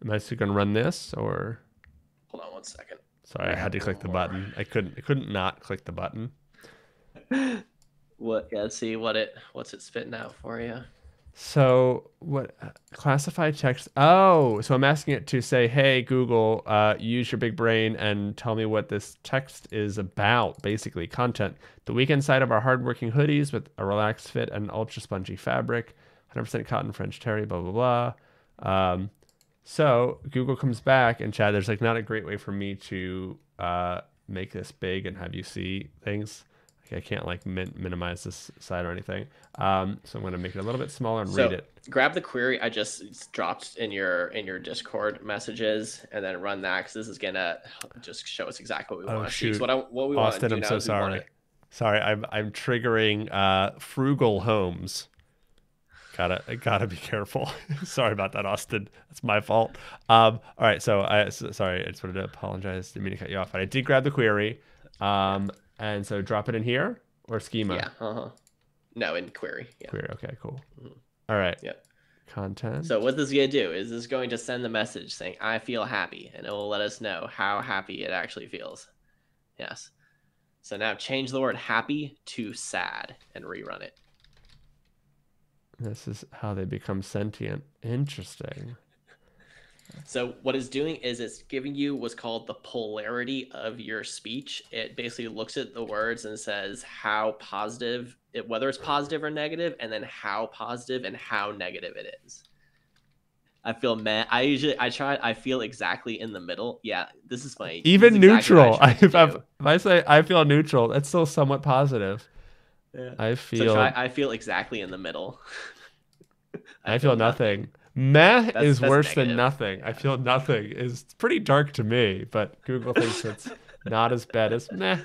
Am I still gonna run this or? Hold on one second. Sorry, I had to click the button. I couldn't. I couldn't not click the button. What? Yeah. Let's see what it what's it spitting out for you. So what classified text? Oh, so I'm asking it to say, "Hey Google, uh, use your big brain and tell me what this text is about." Basically, content: the weekend side of our hardworking hoodies with a relaxed fit and ultra spongy fabric, 100% cotton French terry. Blah blah blah. Um, so Google comes back and Chad, there's like not a great way for me to uh, make this big and have you see things. Like, I can't like min- minimize this side or anything. Um, so I'm gonna make it a little bit smaller and So read it. grab the query I just dropped in your in your Discord messages, and then run that because this is gonna just show us exactly what we Oh, want to see. So what I, what we want to Austin, I'm so wanna- sorry. Sorry, I'm I'm triggering uh, frugal homes. Gotta gotta be careful. sorry about that, Austin. That's my fault. Um, all right, so I so, sorry. I just wanted to apologize. Didn't mean to cut you off, but I did grab the query. Um, and so drop it in here or schema. Yeah. Uh huh. No, in query. Yeah. Query. Okay, cool. Mhm. All right. Yep. Content. So what this is gonna do is this is going to send the message saying I feel happy, and it will let us know how happy it actually feels. Yes. So now change the word happy to sad and rerun it. this is how they become sentient. Interesting. So what it's doing is it's giving you what's called the polarity of your speech. It basically looks at the words and says how positive, it, whether it's positive or negative, and then how positive and how negative it is. I feel mad. I usually I try. I feel exactly in the middle. Yeah, this is my Even is exactly neutral. what I if, I, if I say I feel neutral, that's still somewhat positive. Yeah. I So feel try, I feel exactly in the middle. I, feel nothing. Meh That's- is that's worse negative. than nothing. I feel nothing is pretty dark to me, but Google thinks it's not as bad as meh.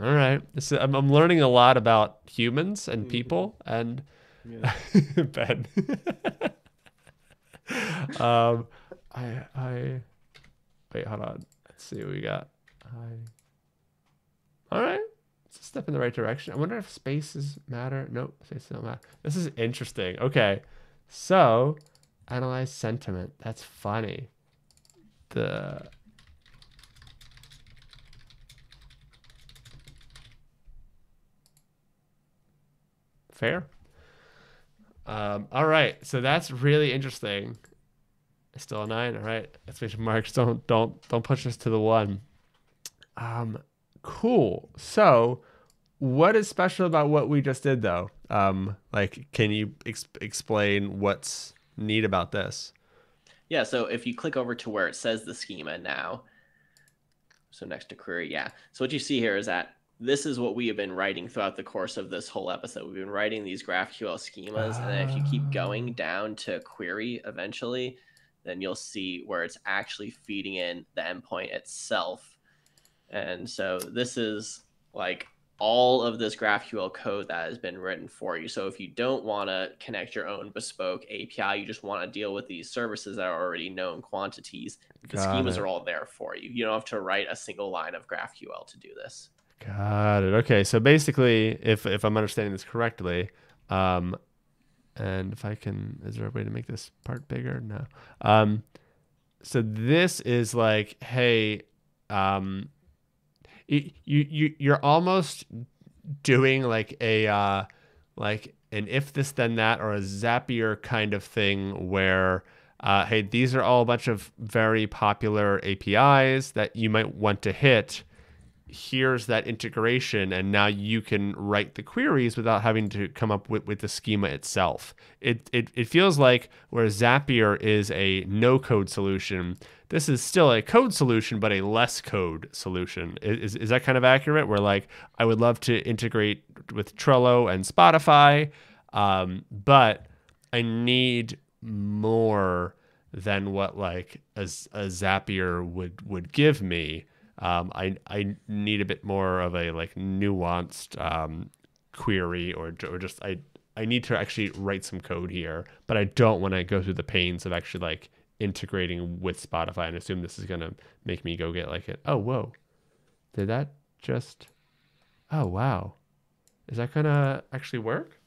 All right, this is, I'm, I'm learning a lot about humans and Mhm. people and Yeah. Ben. um, I I wait. Hold on. Let's see what we got. I. All right. It's a step in the right direction. I wonder if spaces matter. Nope, spaces don't matter. This is interesting. Okay, so analyze sentiment. That's funny. The fair. Um, all right, so that's really interesting. Still a nine. All right, exclamation marks. Don't don't don't push us to the one. Um, cool. So, what is special about what we just did though? Um, like, can you ex- explain what's neat about this? Yeah, so if you click over to where it says the schema now, so next to query, yeah. So what you see here is that this is what we have been writing throughout the course of this whole episode. We've been writing these GraphQL schemas, and then if you keep going Ah. down to query eventually, then you'll see where it's actually feeding in the endpoint itself. And so this is like all of this GraphQL code that has been written for you. So if you don't want to connect your own bespoke API, you just want to deal with these services that are already known quantities, the Got schemas it. are all there for you. You don't have to write a single line of GraphQL to do this. Got it. Okay, so basically, if if I'm understanding this correctly, um, and if I can, is there a way to make this part bigger? No. Um, so this is like, hey, um, you you you- you're almost doing like a uh, like an if this then that or a Zapier kind of thing where. Uh, hey, these are all a bunch of very popular APIs that you might want to hit here's that integration and now you can write the queries without having to come up with, with the schema itself it, it it feels like where zapier is a no code solution this is still a code solution but a less code solution. Is, is that kind of accurate? Where like i would love to integrate with trello and spotify um, but i need more than what like a, a zapier would would give me. Um, I I need a bit more of a like nuanced um, query or or just I I need to actually write some code here, but I don't want to go through the pains of actually like integrating with Spotify and assume this is gonna make me go get like it. Oh whoa, did that just? Oh wow, is that gonna actually work?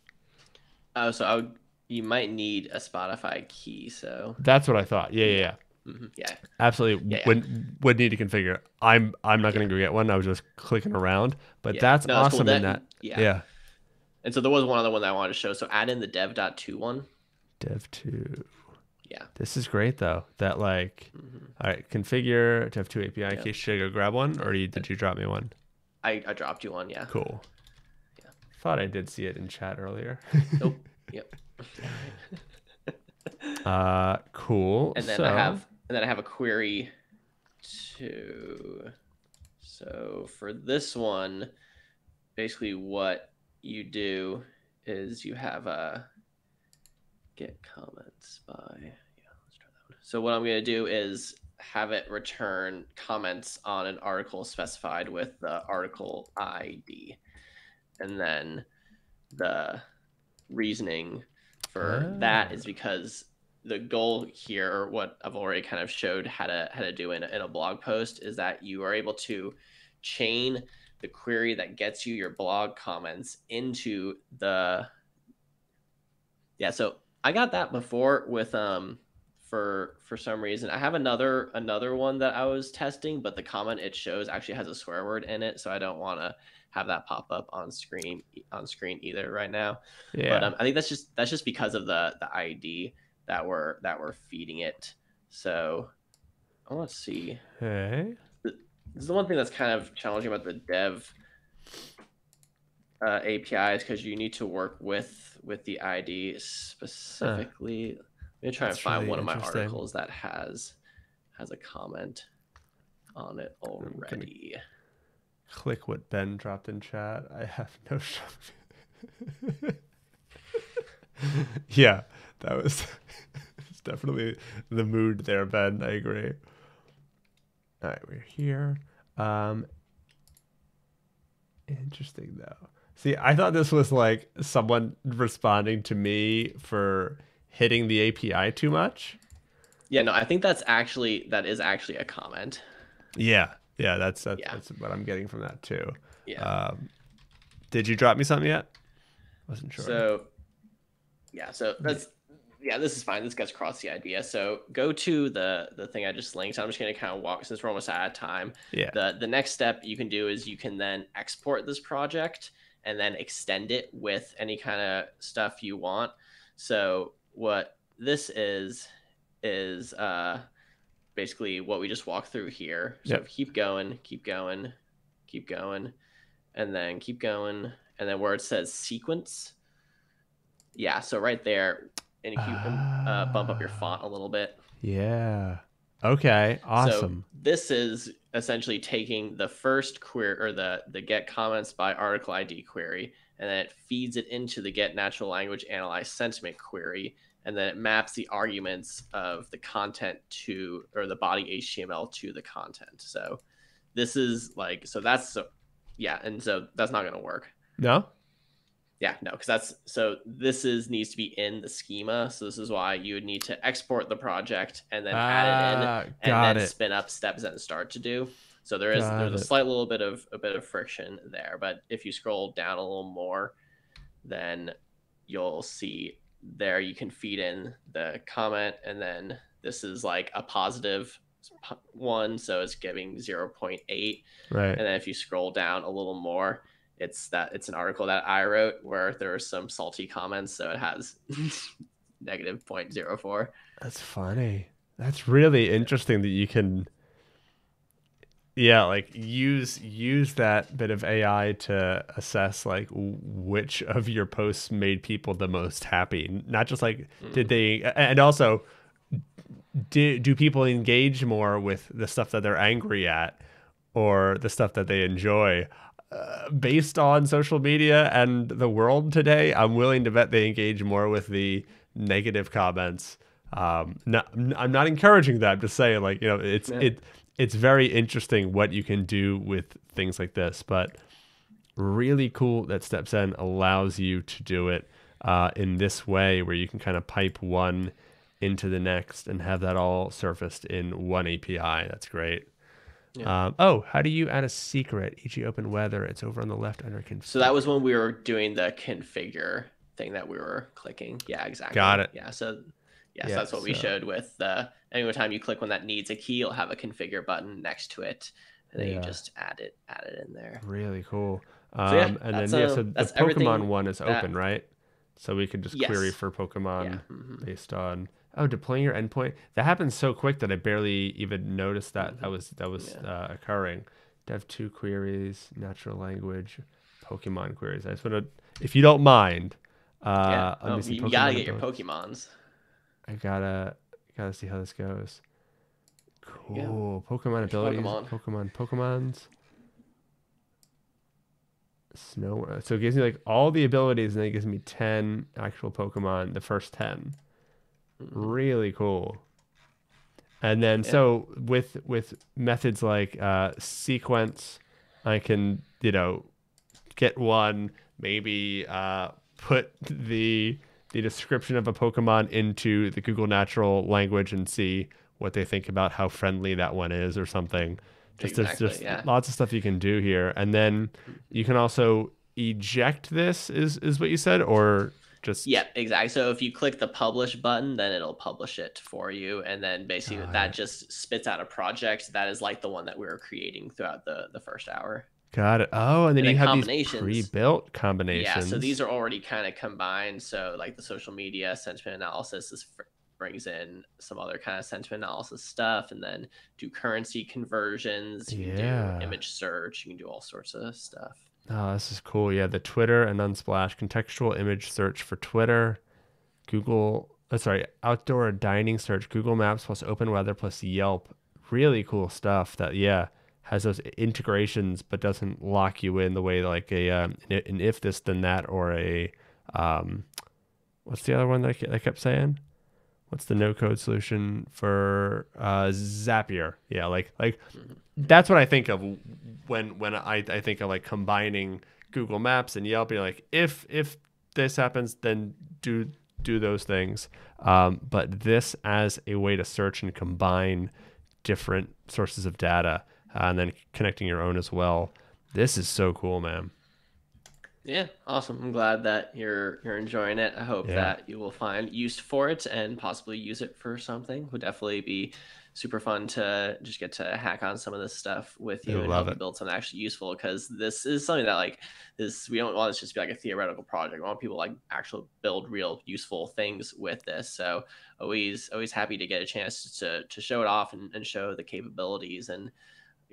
Oh, so I would, you might need a Spotify key. So That's what I thought. Yeah yeah yeah. mhm, yeah, Absolutely Yeah, yeah. would would need to configure. I'm I'm not gonna go get one. I was just clicking around, but that's No, that's cool. awesome in that. That- yeah. yeah. And so there was one other one that I wanted to show. So add in the dev.to one. Dev.to. Yeah. This is great though. That like, Mhm. all right, configure to have two API Yeah. key. Should I go grab one, or you, did you drop me one? I, I dropped you one. Yeah. Cool. Yeah. Thought I did see it in chat earlier. Nope. Yep. uh, cool. and then so, I have and then I have a query to so for this one basically what you do is you have a get comments by yeah let's try that one so what I'm going to do is have it return comments on an article specified with the article ID and then the reasoning for that Ah. is because the goal here, or what I've already kind of showed how to how to do in in a blog post, is that you are able to chain the query that gets you your blog comments into the yeah. So I got that before with um for for some reason I have another another one that I was testing, but the comment it shows actually has a swear word in it, so I don't want to have that pop up on screen on screen either right now yeah. but um, I think that's just that's just because of the the ID that we're that we're feeding it. So I want to see. hey. This is the one thing that's kind of challenging about the dev uh, API is because you need to work with with the ID specifically. Let me try and find really one of my articles that has has a comment on it already. Click what Ben dropped in chat. I have no. yeah, that was it's definitely the mood there, Ben. I agree. All right, we're here. Um, interesting though. See, I thought this was like someone responding to me for hitting the API too much. Yeah, no, I think that's actually that is actually a comment. Yeah, yeah, that's that's, Yeah. that's what I'm getting from that too. Yeah. Um, did you drop me something yet? Wasn't sure. So, yeah, so that's yeah, this is fine. This gets across the idea. So go to the the thing I just linked. I'm just gonna kind of walk since we're almost out of time. yeah, The the next step you can do is you can then export this project and then extend it with any kind of stuff you want. So what this is is uh basically what we just walked through here. So Yep. keep going, keep going, keep going. and then keep going, and then where it says sequence. Yeah, so right there, and if you uh, bump up your Ah. font a little bit. Yeah. Okay. Awesome. So this is essentially taking the first query or the the get comments by article ID query, and then it feeds it into the get natural language analyze sentiment query, and then it maps the arguments of the content to or the body HTML to the content. So this is like so that's so yeah, and so that's not going to work. no. Yeah, no, because that's so this is needs to be in the schema. So this is why you would need to export the project and then add it in Ah, and then it. spin up StepZen start to do. So there is Got there's a slight little bit of a bit of friction there, but if you scroll down a little more, then you'll see there you can feed in the comment and then this is like a one so it's giving 0.8 Right. and then if you scroll down a little more it's that it's an article that i wrote where there are some salty comments so it has negative 0.04 That's funny. That's really interesting that you can yeah, like use use that bit of AI to assess like which of your posts made people the most happy. Not just like hmm. did they and also do do people engage more with the stuff that they're angry at or the stuff that they enjoy? Uh, based on social media and the world today, I'm willing to bet they engage more with the negative comments. Um, not, I'm not encouraging that. I'm just saying, like you know, it's Yeah. it it's very interesting what you can do with things like this, but really cool that StepZen allows you to do it uh, in this way, where you can kind of pipe one into the next and have that all surfaced in one API. That's great. Yeah. Um, oh, how do you add a secret? E.g., open weather. It's over on the left under config. so that was when we were doing the configure thing that we were clicking yeah exactly Got it. yeah so yeah, Yeah, so that's what we showed with the any time you click one that needs a key you'll have a configure button next to it and then you just add it add it in there really cool. Um, So, and then that's, yeah, so the Pokemon one is that- open, right? So we could just query for Pokemon mhm. based on oh deploying your endpoint. That happened so quick that I barely even noticed that that was that was Yeah. uh, occurring. Dev.to queries, natural language, Pokemon queries. I just want to, if you don't mind, uh, yeah oh, you gotta get your pokemons I gotta gotta see how this goes. Cool. Pokemon abilities. Pokemon. Pokemon. Pokemons. Snow. So it gives me like all the abilities, and then it gives me ten actual Pokemon. The first ten. Really cool. And then Yeah. so with with methods like uh, sequence, I can you know get one maybe uh, put the the description of a Pokemon into the Google Natural language and see what they think about how friendly that one is or something. Just Exactly, there's just yeah. lots of stuff you can do here, and then you can also eject this. Is is what you said, or just Yeah, exactly. So if you click the publish button, then it'll publish it for you, and then basically Got that it. just spits out a project that is like the one that we were creating throughout the the first hour. Got it. Oh, and then And you then have these pre-built combinations. Yeah, so these are already kind of combined. So like the social media sentiment analysis fr- brings in some other kind of sentiment analysis stuff, and then do currency conversions. You can Yeah. do image search. You can do all sorts of stuff. Oh, this is cool. Yeah, the Twitter and Unsplash contextual image search for Twitter, Google. Oh, sorry, outdoor dining search, Google Maps plus Open Weather plus Yelp. Really cool stuff. That yeah has those integrations, but doesn't lock you in the way like a um, an if this then that or a um, what's the other one that I kept saying? What's the no code solution for uh, Zapier? Yeah, like like that's what I think of when when I, I think of like combining Google Maps and Yelp. You're like, if if this happens, then do do those things. Um, but this as a way to search and combine different sources of data, uh, and then connecting your own as well. This is so cool, man. Yeah, awesome. I'm glad that you're you're enjoying it. I hope Yeah. that you will find use for it and possibly use it for something. Would definitely be super fun to just get to hack on some of this stuff with you I and love help you it. build something actually useful because this is something that like this we don't want this just to be like a theoretical project. We want people like actually build real useful things with this. So always always happy to get a chance to to show it off and, and show the capabilities and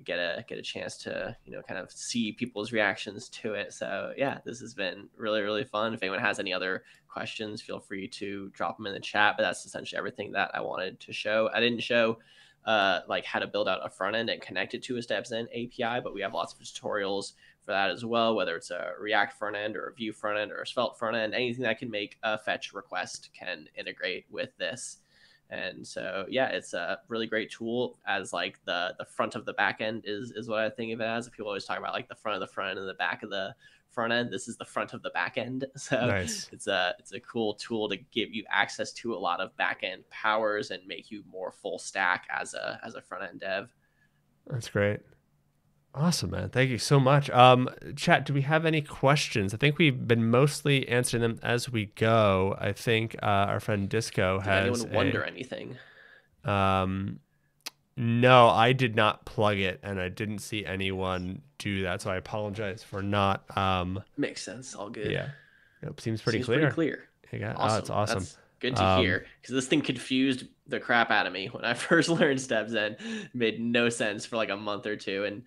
get a get a chance to you know kind of see people's reactions to it. So yeah, this has been really really fun. If anyone has any other questions, feel free to drop them in the chat. But that's essentially everything that I wanted to show. I didn't show uh, like how to build out a front end and connect it to a StepZen API, but we have lots of tutorials for that as well, whether it's a React front end or a Vue front end or a Svelte front end, anything that can make a fetch request can integrate with this. And so, yeah, it's a really great tool as like the the front of the back end is is what I think of it as. People always talk about like the front of the front and the back of the front end. This is the front of the back end. So nice. it's a it's a cool tool to give you access to a lot of back end powers and make you more full stack as a as a front end dev. That's great. Awesome, man. Thank you so much. Um, chat, do we have any questions? I think we've been mostly answering them as we go. I think uh, our friend Disco Did has. anyone wonder a, anything? Um, no, I did not plug it, and I didn't see anyone do that, so I apologize for not. Um, Makes sense. All good. Yeah, it seems pretty seems clear. Pretty clear. Yeah, awesome. Oh, it's awesome. That's good to um, hear because this thing confused the crap out of me when I first learned StepZen. It made no sense for like a month or two, and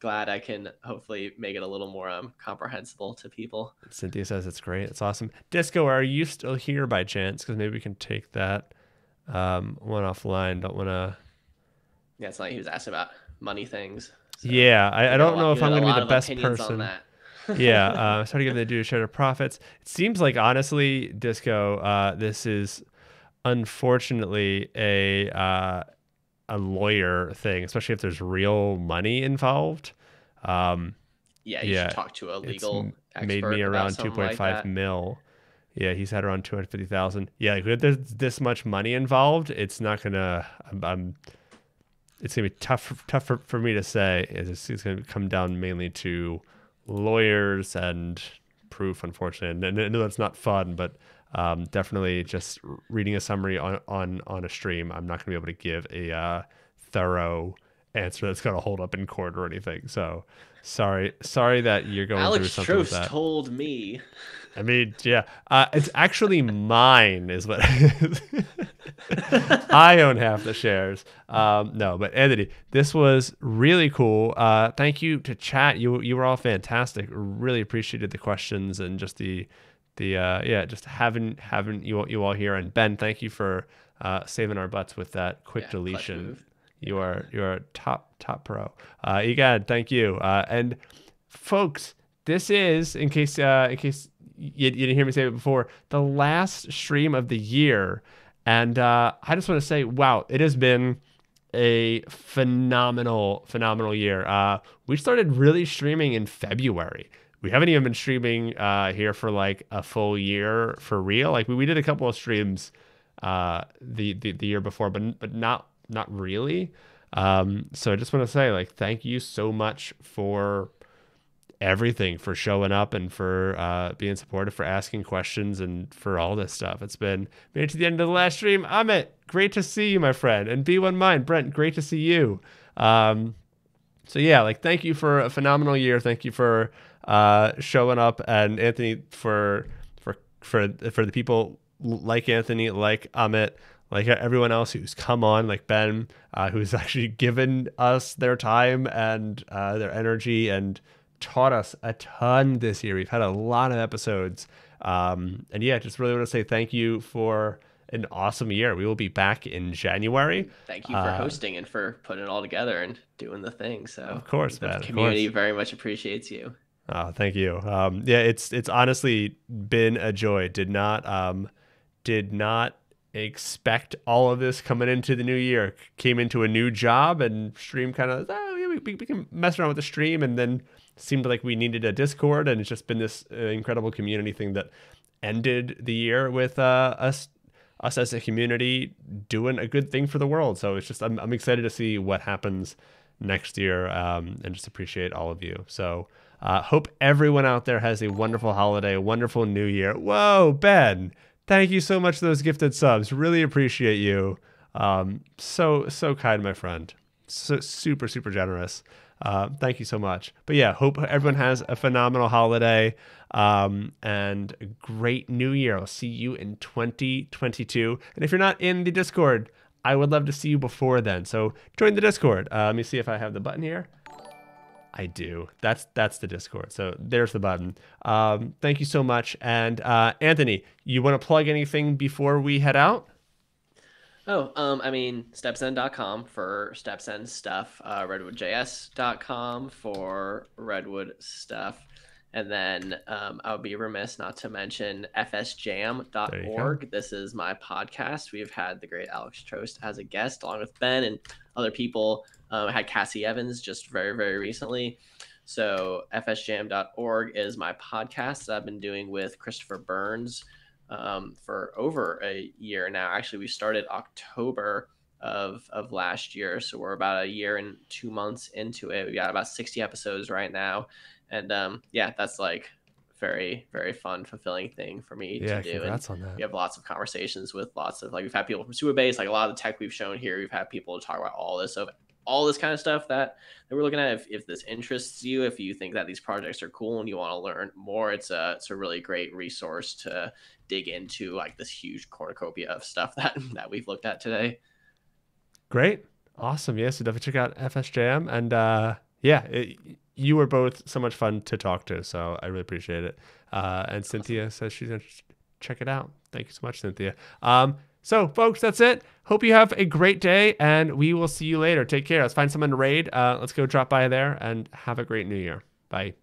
glad I can hopefully make it a little more um, comprehensible to people. Cynthia says it's great. It's awesome. Disco, are you still here by chance? Because maybe we can take that um, one offline. Don't want to. Yeah, it's like he was asking about money things. So yeah, I, I don't know if I'm going to be the best person. yeah, uh, started giving the due share of profits. It seems like honestly, Disco, uh, this is unfortunately a uh, a lawyer thing, especially if there's real money involved. Um, yeah, you yeah, should talk to a legal made me around two point like mil. Yeah, he's had around two hundred fifty thousand. Yeah, like if there's this much money involved, it's not gonna. I'm, I'm it's gonna be tough, tough for, for me to say. It's, it's gonna come down mainly to lawyers and proof, unfortunately. And I know that's not fun, but um, definitely just reading a summary on, on on a stream, I'm not going to be able to give a uh, thorough answer that's going to hold up in court or anything. So sorry, sorry that you're going Alex through something. Alex like told me. I mean, yeah, uh, it's actually mine, is what I own half the shares. Um, no, but Anthony, this was really cool. Uh, thank you to chat. You you were all fantastic. Really appreciated the questions and just the the uh, yeah, just having having you you all here. And Ben, thank you for uh, saving our butts with that quick yeah, deletion. You are you are top top pro. Uh, Egad, thank you. Uh, and folks, this is in case uh, in case you, you, didn't hear me say it before, the last stream of the year, and uh, I just want to say, wow, it has been a phenomenal phenomenal year. Uh, we started really streaming in February we haven't even been streaming uh, here for like a full year for real. Like we, we did a couple of streams uh, the, the the year before, but but not not really. Um, so I just want to say like thank you so much for everything, for showing up and for uh, being supportive, for asking questions, and for all this stuff. It's been made it to the end of the last stream. Amit, great to see you, my friend, and B1 Mind, Brent, great to see you. Um, so yeah, like thank you for a phenomenal year. Thank you for uh, showing up, and Anthony for for for for the people like Anthony, like Amit, like everyone else who's come on, like Ben, uh, who's actually given us their time and uh, their energy and taught us a ton this year. We've had a lot of episodes. Um, and yeah, just really want to say thank you for an awesome year. We will be back in January. Thank you for uh, hosting and for putting it all together and doing the thing. So, of course, the man, community course. very much appreciates you. Oh, thank you. Um, yeah, it's it's honestly been a joy. Did not um, did not expect all of this coming into the new year. Came into a new job and stream kind of oh yeah we, we can mess around with the stream and then seemed like we needed a Discord and it's just been this uh, incredible community thing that ended the year with uh, us us as a community doing a good thing for the world. So it's just I'm I'm excited to see what happens next year um, and just appreciate all of you. So. Uh, hope everyone out there has a wonderful holiday, a wonderful new year. Whoa, Ben, thank you so much for those gifted subs. Really appreciate you. Um, so, so kind, my friend. So super, super generous. Uh, thank you so much. But yeah, hope everyone has a phenomenal holiday um, and a great new year. I'll see you in 2022. And if you're not in the Discord, I would love to see you before then. So join the Discord. Uh, let me see if I have the button here. I do. That's that's the Discord. So there's the button. Um, thank you so much. And uh, Anthony, you want to plug anything before we head out? Oh, um, I mean, stepzen.com for stepzen stuff, uh, redwoodjs.com for redwood stuff. And then um, I would be remiss not to mention fsjam.org. This is my podcast. We've had the great Alex Trost as a guest, along with Ben and other people. Um, I had Cassie Evans just very, very recently. So fsjam.org is my podcast that I've been doing with Christopher Burns um, for over a year now. Actually, we started October of of last year, so we're about a year and two months into it. We got about sixty episodes right now, and um, yeah, that's like very very fun, fulfilling thing for me yeah, to do. And on that. We have lots of conversations with lots of like we've had people from Supabase, like a lot of the tech we've shown here. We've had people to talk about all this of all this kind of stuff that, that we're looking at. If, if this interests you, if you think that these projects are cool and you want to learn more, it's a it's a really great resource to dig into like this huge cornucopia of stuff that that we've looked at today. Great, awesome. Yeah, so definitely check out FSJam and uh, yeah, it, you were both so much fun to talk to, so I really appreciate it. Uh, and awesome. Cynthia says she's gonna check it out. Thank you so much, Cynthia. Um, so, folks, that's it. Hope you have a great day, and we will see you later. Take care. Let's find someone to raid. Uh, let's go drop by there and have a great new year. Bye.